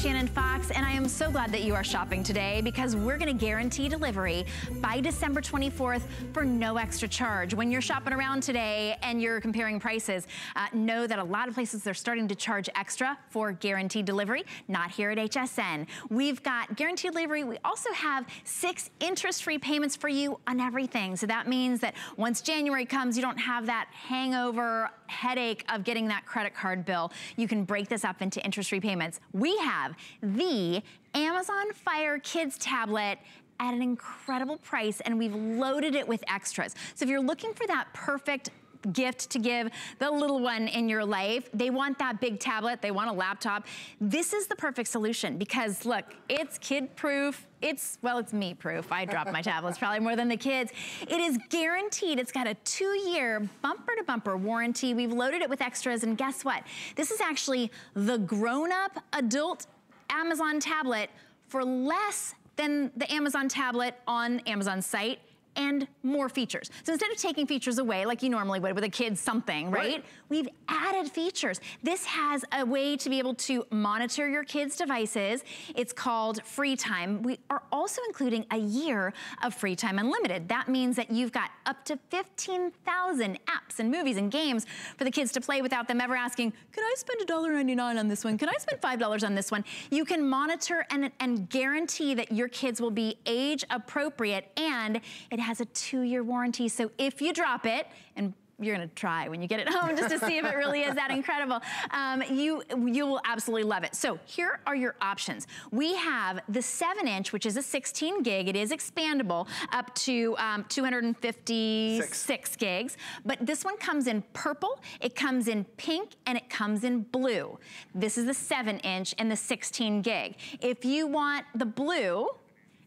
Shannon Fox, and I am so glad that you are shopping today because we're going to guarantee delivery by December 24th for no extra charge. When you're shopping around today and you're comparing prices, uh, know that a lot of places they're starting to charge extra for guaranteed delivery, not here at HSN. We've got guaranteed delivery. We also have six interest-free payments for you on everything. So that means that once January comes, you don't have that hangover headache of getting that credit card bill. You can break this up into interest-free payments. We have the Amazon Fire Kids tablet at an incredible price and we've loaded it with extras. So if you're looking for that perfect gift to give the little one in your life. They want that big tablet, they want a laptop. This is the perfect solution because look, it's kid proof, it's, well, it's me proof. I drop my tablets probably more than the kids. It is guaranteed. It's got a two-year bumper-to-bumper warranty. We've loaded it with extras, and guess what? This is actually the grown-up adult Amazon tablet for less than the Amazon tablet on Amazon site and more features. So instead of taking features away like you normally would with a kid something, right? right? We've added features. This has a way to be able to monitor your kids' devices. It's called FreeTime. We are also including a year of FreeTime Unlimited. That means that you've got up to 15,000 apps and movies and games for the kids to play without them ever asking, can I spend $1.99 on this one? Can I spend $5 on this one? You can monitor and, and guarantee that your kids will be age appropriate and it has a two-year warranty. So if you drop it, and you're gonna try when you get it (laughs) home just to see if it really is that incredible. Um, you, you will absolutely love it. So here are your options. We have the seven inch, which is a 16 gig. It is expandable up to um, 256 Six. gigs. But this one comes in purple, it comes in pink, and it comes in blue. This is the seven inch and the 16 gig. If you want the blue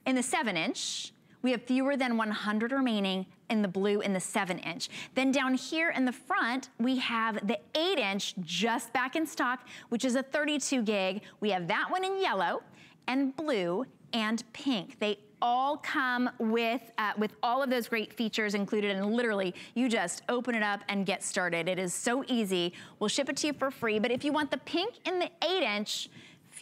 in the seven inch, we have fewer than 100 remaining in the blue in the seven inch. Then down here in the front, we have the eight inch just back in stock, which is a 32 gig. We have that one in yellow and blue and pink. They all come with, uh, with all of those great features included and literally you just open it up and get started. It is so easy. We'll ship it to you for free, but if you want the pink in the eight inch,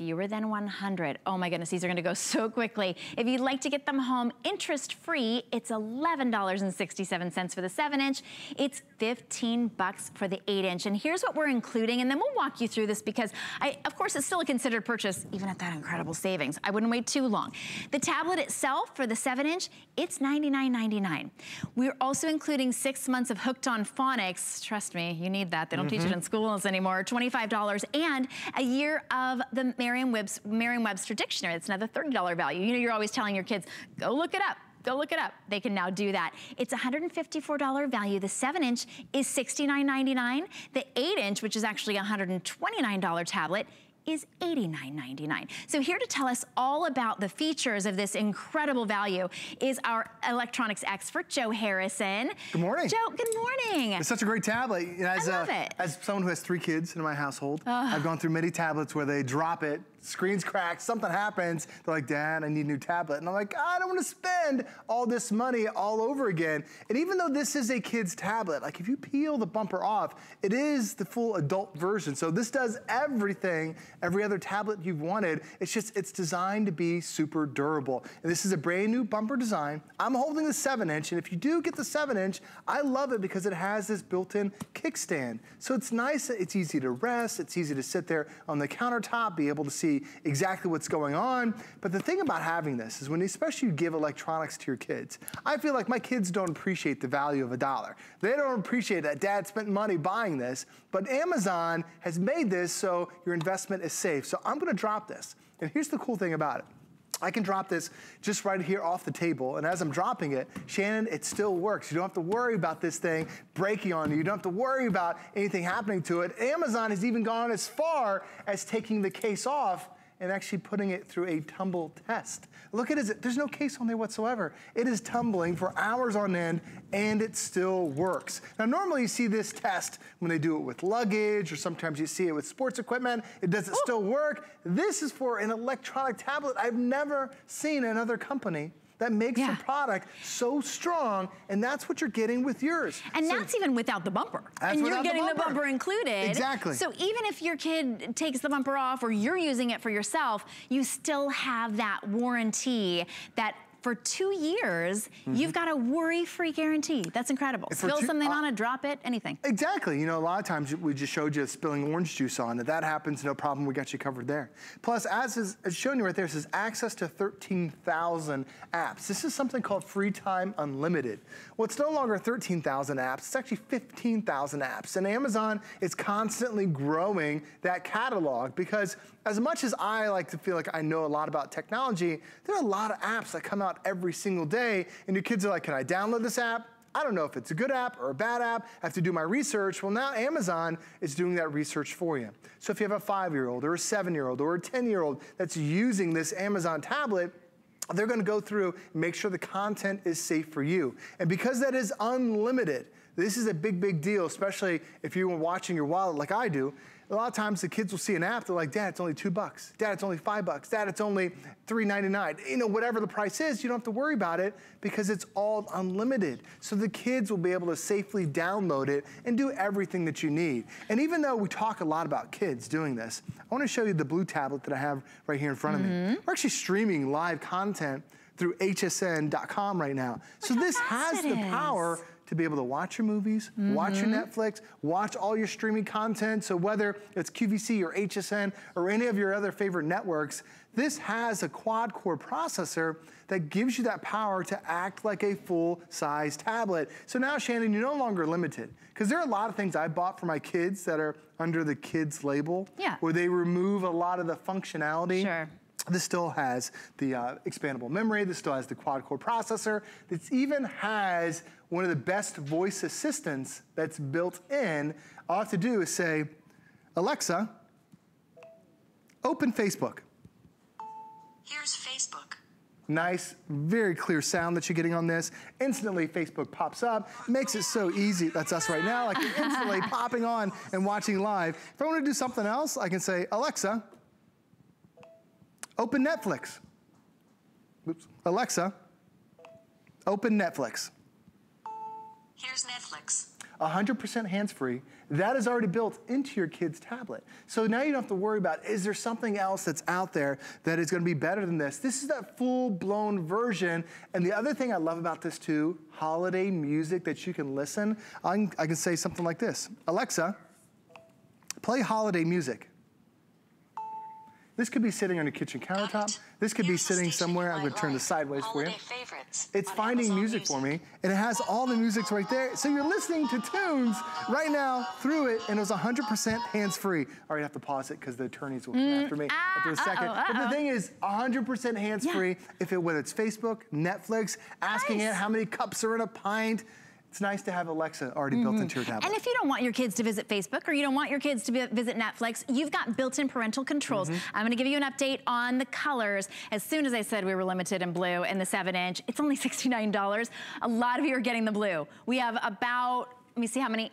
fewer than 100. Oh my goodness, these are gonna go (laughs) so quickly. If you'd like to get them home interest-free, it's $11.67 for the seven inch. It's 15 bucks for the eight inch. And here's what we're including, and then we'll walk you through this because I, of course, it's still a considered purchase, even at that incredible savings. I wouldn't wait too long. The tablet itself for the seven inch, it's $99.99. We're also including six months of Hooked on Phonics. Trust me, you need that. They don't mm -hmm. teach it in mm-hmm. schools anymore. $25 and a year of the Merriam-Webster Merriam Dictionary. It's another $30 value. You know, you're always telling your kids, go look it up go look it up. They can now do that. It's $154 value. The seven inch is $69.99. The eight inch, which is actually a $129 tablet, is $89.99. So here to tell us all about the features of this incredible value is our electronics expert, Joe Harrison. Good morning. Joe, good morning. It's such a great tablet. As, I love uh, it. As someone who has three kids in my household, I've gone through many tablets where they drop it screen's cracked, something happens. They're like, Dad, I need a new tablet. And I'm like, I don't want to spend all this money all over again. And even though this is a kid's tablet, like if you peel the bumper off, it is the full adult version. So this does everything, every other tablet you've wanted. It's just, it's designed to be super durable. And this is a brand new bumper design. I'm holding the seven inch. And if you do get the seven inch, I love it because it has this built-in kickstand. So it's nice, it's easy to rest, it's easy to sit there on the countertop, be able to see see exactly what's going on. But the thing about having this is when especially you give electronics to your kids, I feel like my kids don't appreciate the value of a dollar. They don't appreciate that dad spent money buying this, but Amazon has made this so your investment is safe. So I'm gonna drop this. And here's the cool thing about it. I can drop this just right here off the table. And as I'm dropping it, Shannon, it still works. You don't have to worry about this thing breaking on you. You don't have to worry about anything happening to it. Amazon has even gone as far as taking the case off and actually putting it through a tumble test. Look at it, there's no case on there whatsoever. It is tumbling for hours on end and it still works. Now normally you see this test when they do it with luggage or sometimes you see it with sports equipment. It does it still work? This is for an electronic tablet I've never seen another company that makes yeah. the product so strong, and that's what you're getting with yours. And so, that's even without the bumper. and you're getting the bumper. the bumper included. Exactly. So even if your kid takes the bumper off or you're using it for yourself, you still have that warranty that for two years, mm -hmm. you've got a worry-free guarantee. That's incredible. Spill two, something uh, on it, drop it, anything. Exactly. You know, a lot of times we just showed you spilling orange juice on it. That happens, no problem. We got you covered there. Plus, as is as shown you right there, it says access to 13,000 apps. This is something called FreeTime Unlimited. Well, it's no longer 13,000 apps. It's actually 15,000 apps. And Amazon is constantly growing that catalog because as much as I like to feel like I know a lot about technology, there are a lot of apps that come out every single day, and your kids are like, can I download this app? I don't know if it's a good app or a bad app. I have to do my research. Well, now Amazon is doing that research for you. So if you have a five-year-old or a seven-year-old or a 10-year-old that's using this Amazon tablet, they're gonna go through and make sure the content is safe for you. And because that is unlimited, this is a big, big deal, especially if you're watching your wallet like I do. A lot of times the kids will see an app, they're like, Dad, it's only two bucks. Dad, it's only five bucks. Dad, it's only $3.99. You know, whatever the price is, you don't have to worry about it because it's all unlimited. So the kids will be able to safely download it and do everything that you need. And even though we talk a lot about kids doing this, I wanna show you the blue tablet that I have right here in front of me. Mm-hmm. We're actually streaming live content through hsn.com right now. So this has the power is. To be able to watch your movies, watch your Mm-hmm. Netflix, watch all your streaming content. So whether it's QVC or HSN or any of your other favorite networks, this has a quad core processor that gives you that power to act like a full size tablet. So now, Shannon, you're no longer limited. Because there are a lot of things I bought for my kids that are under the kids label, Yeah. where they remove a lot of the functionality. Sure. This still has the uh, expandable memory. This still has the quad core processor. This even has one of the best voice assistants that's built in. All I have to do is say, Alexa, open Facebook. Here's Facebook. Nice, very clear sound that you're getting on this. Instantly, Facebook pops up, makes it so easy. That's us right now, like instantly popping on and watching live. If I want to do something else, I can say, Alexa, open Netflix. Oops. Alexa, open Netflix. Here's Netflix. 100% hands-free. That is already built into your kid's tablet. So now you don't have to worry about, is there something else that's out there that is gonna be better than this? This is that full-blown version. And the other thing I love about this too, holiday music that you can listen. I can, I can say something like this. Alexa, play holiday music. This could be sitting on your kitchen countertop. This could be sitting somewhere. I'm gonna turn this sideways for you. It's finding Amazon music, for me, and it has all the musics right there. So you're listening to tunes right now through it, and it was 100% hands-free. All right, I have to pause it because the attorneys will come after me after a ah, second. uh-oh, But the thing is, 100% hands-free. If it whether it's Facebook, Netflix, asking it how many cups are in a pint. It's nice to have Alexa already built into your tablet. And if you don't want your kids to visit Facebook or you don't want your kids to visit Netflix, you've got built-in parental controls. Mm-hmm. I'm gonna give you an update on the colors. As soon as I said we were limited in blue and the seven inch, it's only (laughs) $69. A lot of you are getting the blue. We have about, let me see how many,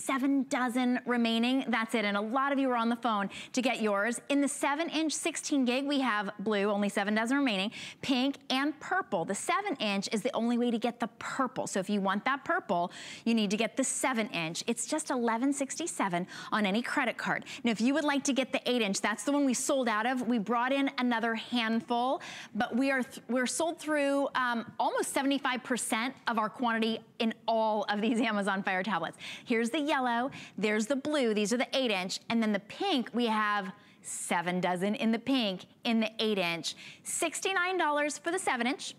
seven dozen remaining. That's it. And a lot of you are on the phone to get yours. In the seven inch 16 gig, we have blue, only seven dozen remaining, pink and purple. The seven inch is the only way to get the purple. So if you want that purple, you need to get the seven inch. It's just 1167 on any credit card. Now, if you would like to get the eight inch, that's the one we sold out of. We brought in another handful, but we are we're sold through um, almost 75% of our quantity in all of these (laughs) Amazon Fire tablets. Here's the yellow, there's the blue, these are the eight inch, and then the pink, we have seven dozen in the pink in the eight inch. $69 for the seven inch.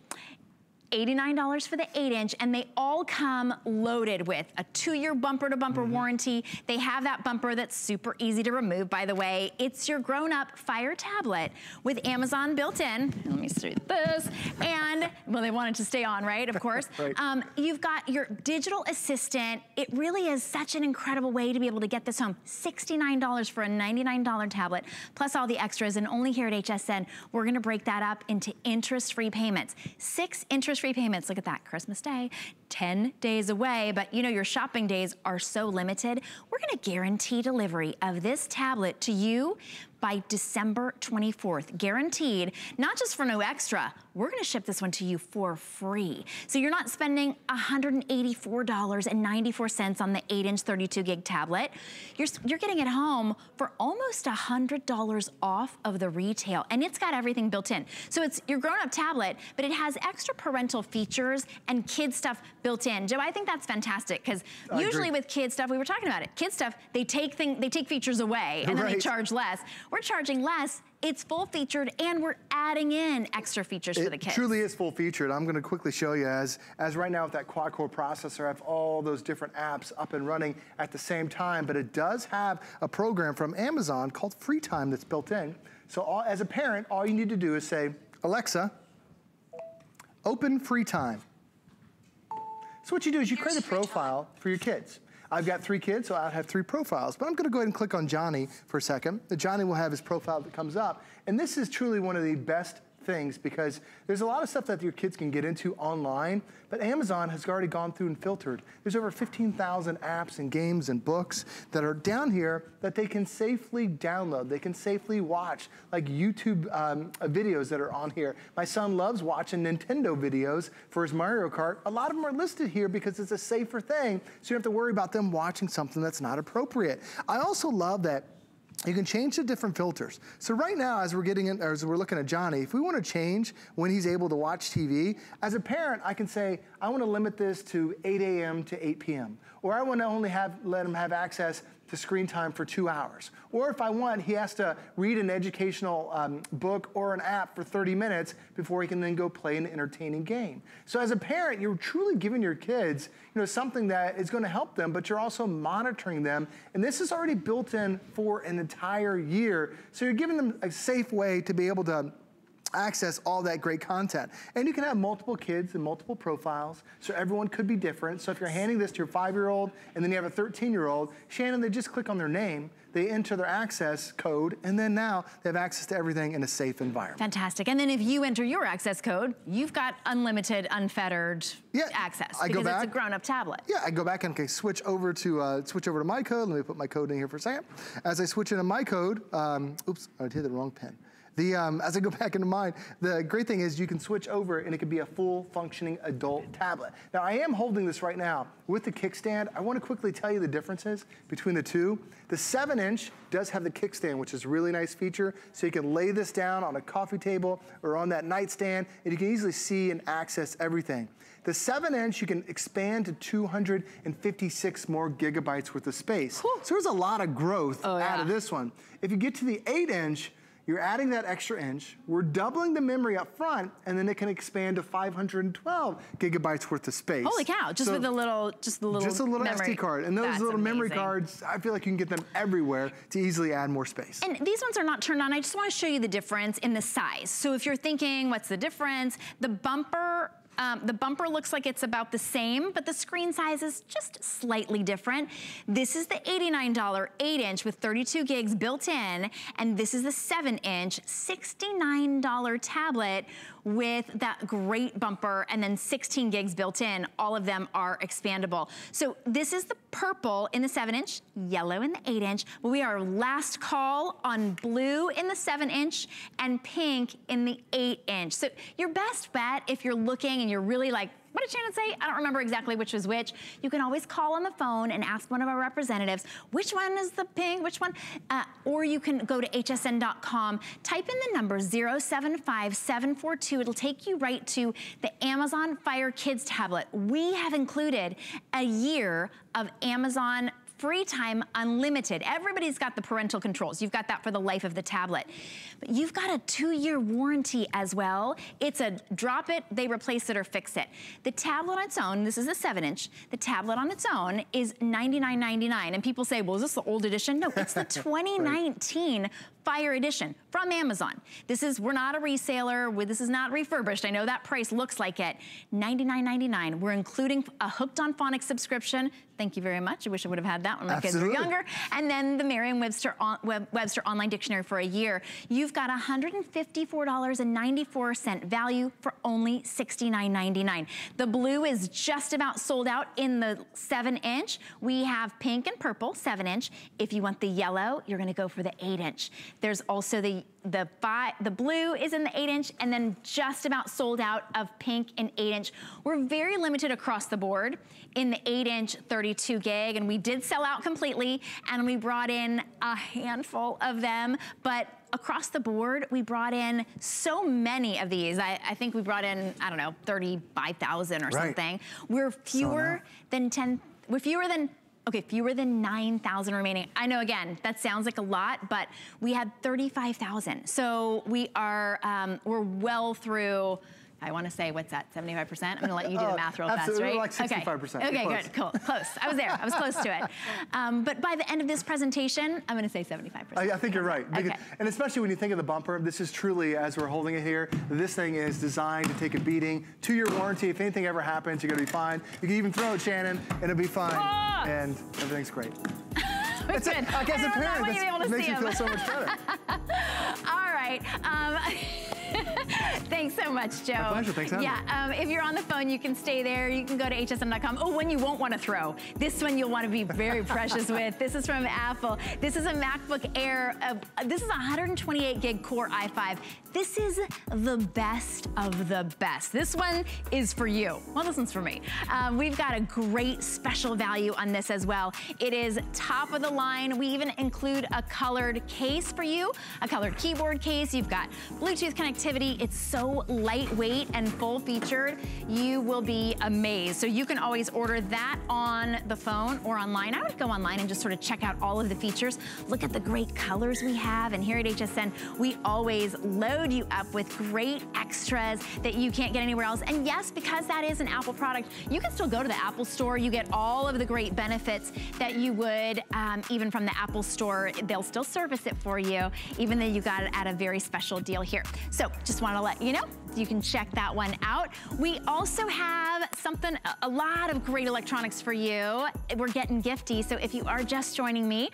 $89 for the 8 inch and they all come loaded with a two-year bumper to bumper warranty. They have that bumper that's super easy to remove by the way. It's your grown-up Fire tablet with Amazon built in. Let me see this. And, well they want it to stay on, right? Of (laughs) course. Right. Um, you've got your digital assistant. It really is such an incredible way to be able to get this home. $69 for a $99 tablet plus all the extras and only here at HSN we're gonna break that up into interest-free payments. Six interest-free payments, look at that, Christmas Day, 10 days away, but you know your shopping days are so limited. We're gonna guarantee delivery of this tablet to you by December 24th, guaranteed, not just for no extra, we're gonna ship this one to you for free. So you're not spending $184.94 on the 8-inch 32 gig tablet. You're, you're getting it home for almost $100 off of the retail, and it's got everything built in. So it's your grown-up tablet, but it has extra parental features and kid stuff built in. Joe, I think that's fantastic, because usually agree. with kid stuff, we were talking about it, kid stuff, they take thing, they take features away, and then they charge less. We're charging less, it's full featured, and we're adding in extra features for the kids. It truly is full featured. I'm gonna quickly show you as, as right now with that quad core processor, I have all those different apps up and running at the same time, but it does have a program from Amazon called FreeTime that's built in. So all, as a parent, all you need to do is say, Alexa, open FreeTime. So So what you do is you create a profile for your kids. I've got three kids, so I'll have three profiles. But I'm gonna go ahead and click on Johnny for a second. Johnny will have his profile that comes up. And this is truly one of the best things because there's a lot of stuff that your kids can get into online, but Amazon has already gone through and filtered. There's over 15,000 apps and games and books that are down here that they can safely download. They can safely watch, like YouTube um, uh, videos that are on here. My son loves watching Nintendo videos for his Mario Kart. A lot of them are listed here because it's a safer thing, so you don't have to worry about them watching something that's not appropriate. I also love that you can change the different filters. So right now, as we're getting in, as we're looking at Johnny, if we want to change when he's able to watch TV, as a parent, I can say, I want to limit this to 8 a.m. to 8 p.m. Or I want to only have, let him have access to screen time for two hours. Or if I want, he has to read an educational um, book or an app for 30 minutes before he can then go play an entertaining game. So as a parent, you're truly giving your kids you know, something that is gonna help them, but you're also monitoring them. And this is already built in for an entire year. So you're giving them a safe way to be able to access all that great content. And you can have multiple kids and multiple profiles, so everyone could be different. So if you're handing this to your five-year-old and then you have a 13-year-old, Shannon, they just click on their name, they enter their access code, and then now they have access to everything in a safe environment. Fantastic. And then if you enter your access code, you've got unlimited, unfettered yeah, access I because go back, it's a grown-up tablet. Yeah, I go back and okay, switch over to uh, switch over to my code. Let me put my code in here for a second. As I switch into my code, um, oops, I hit the wrong pin. The, um, as I go (laughs) back into mine, the great thing is you can switch over and it can be a full functioning adult tablet. Now I am holding this right now with the kickstand. I wanna quickly tell you the differences between the two. The seven inch does have the kickstand, which is a really nice feature. So you can lay this down on a coffee table or on that nightstand and you can easily see and access everything. The seven inch, you can expand to 256 more gigabytes worth of space. Whew. So there's a lot of growth oh, yeah. out of this one. If you get to the eight inch, you're adding that extra inch. We're doubling the memory up front, and then it can expand to 512 gigabytes worth of space. Holy cow! Just so with a little, just the little, just a little memory. SD card, and those That's little amazing. memory cards, I feel like you can get them everywhere to easily add more space. And these ones are not turned on. I just want to show you the difference in the size. So if you're thinking, what's the difference? The bumper um, the bumper looks like it's about the same, but the screen size is just slightly different. This is the $89 eight inch with 32 gigs built in, and this is the seven inch $69 tablet with that great bumper and then 16 gigs built in. All of them are expandable. So this is the purple in the seven inch, yellow in the eight inch. We are last call on blue in the seven inch and pink in the eight inch. So your best bet if you're looking and you're really like, what did Shannon say? I don't remember exactly which was which. You can always call on the phone and ask one of our representatives, which one is the pink, which one? Uh, or you can go to hsn.com, type in the number 075742. It'll take you right to the Amazon Fire Kids tablet. We have included a year of Amazon free time unlimited. Everybody's got the parental controls. You've got that for the life of the tablet. But you've got a two-year warranty as well. It's a drop it, they replace it or fix it. The tablet on its own, this is a seven inch, the tablet on its own is $99.99. And people say, well, is this the old edition? No, it's the 2019 (laughs) right. Fire Edition from Amazon. This is, we're not a reseller, this is not refurbished. I know that price looks like it. $99.99. We're including a Hooked on Phonics subscription. Thank you very much. I wish I would have had that when my Absolutely. kids were younger. And then the Merriam-Webster on, Webster Online Dictionary for a year. You've got $154.94 value for only $69.99. The blue is just about sold out in the seven inch. We have pink and purple, seven inch. If you want the yellow, you're gonna go for the eight inch. There's also the the five, the blue is in the eight inch and then just about sold out of pink and eight inch. We're very limited across the board in the eight inch 32 gig and we did sell out completely and we brought in a handful of them, but across the board, we brought in so many of these. I, I think we brought in, I don't know, 35,000 or right. something. We're fewer than 10, we're fewer than Okay, fewer than 9,000 remaining. I know, again, that sounds like a lot, but we had 35,000. So we are, um, we're well through I want to say, what's that, 75%? I'm going to let you do the Oh, math real absolutely, fast, like right? 65%. Okay, okay good, cool, close. I was there, I was close to it. (laughs) Um, but by the end of this presentation, I'm going to say 75%. I, I think you're right. Okay. And especially when you think of the bumper, this is truly, as we're holding it here, this thing is designed to take a beating. Two-year warranty, if anything ever happens, you're gonna be fine. You can even throw it, Shannon, and it'll be fine. Ah! And everything's great. (laughs) It's good. a I don't know parent, when you'll able to makes see you feel so much better. (laughs) All right. Um, (laughs) thanks so much, Joe. My pleasure. Thanks Yeah, um, if you're on the phone, you can stay there. You can go to hsn.com. Oh, one you won't want to throw. This one you'll want to be very precious (laughs) with. This is from Apple. This is a MacBook Air. Uh, this is a 128 gig Core i5. This is the best of the best. This one is for you. Well, this one's for me. Um, we've got a great special value on this as well. It is top of the line. We even include a colored case for you, a colored keyboard case. You've got Bluetooth connectivity. It's so lightweight and full featured. You will be amazed. So you can always order that on the phone or online. I would go online and just sort of check out all of the features. Look at the great colors we have. And here at HSN, we always load you up with great extras that you can't get anywhere else. And yes, because that is an Apple product, you can still go to the Apple store. You get all of the great benefits that you would um, even from the Apple store. They'll still service it for you, even though you got it at a very special deal here. So just want to let you know, you can check that one out. We also have something, a- a lot of great electronics for you. We're getting gifty, so if you are just joining me,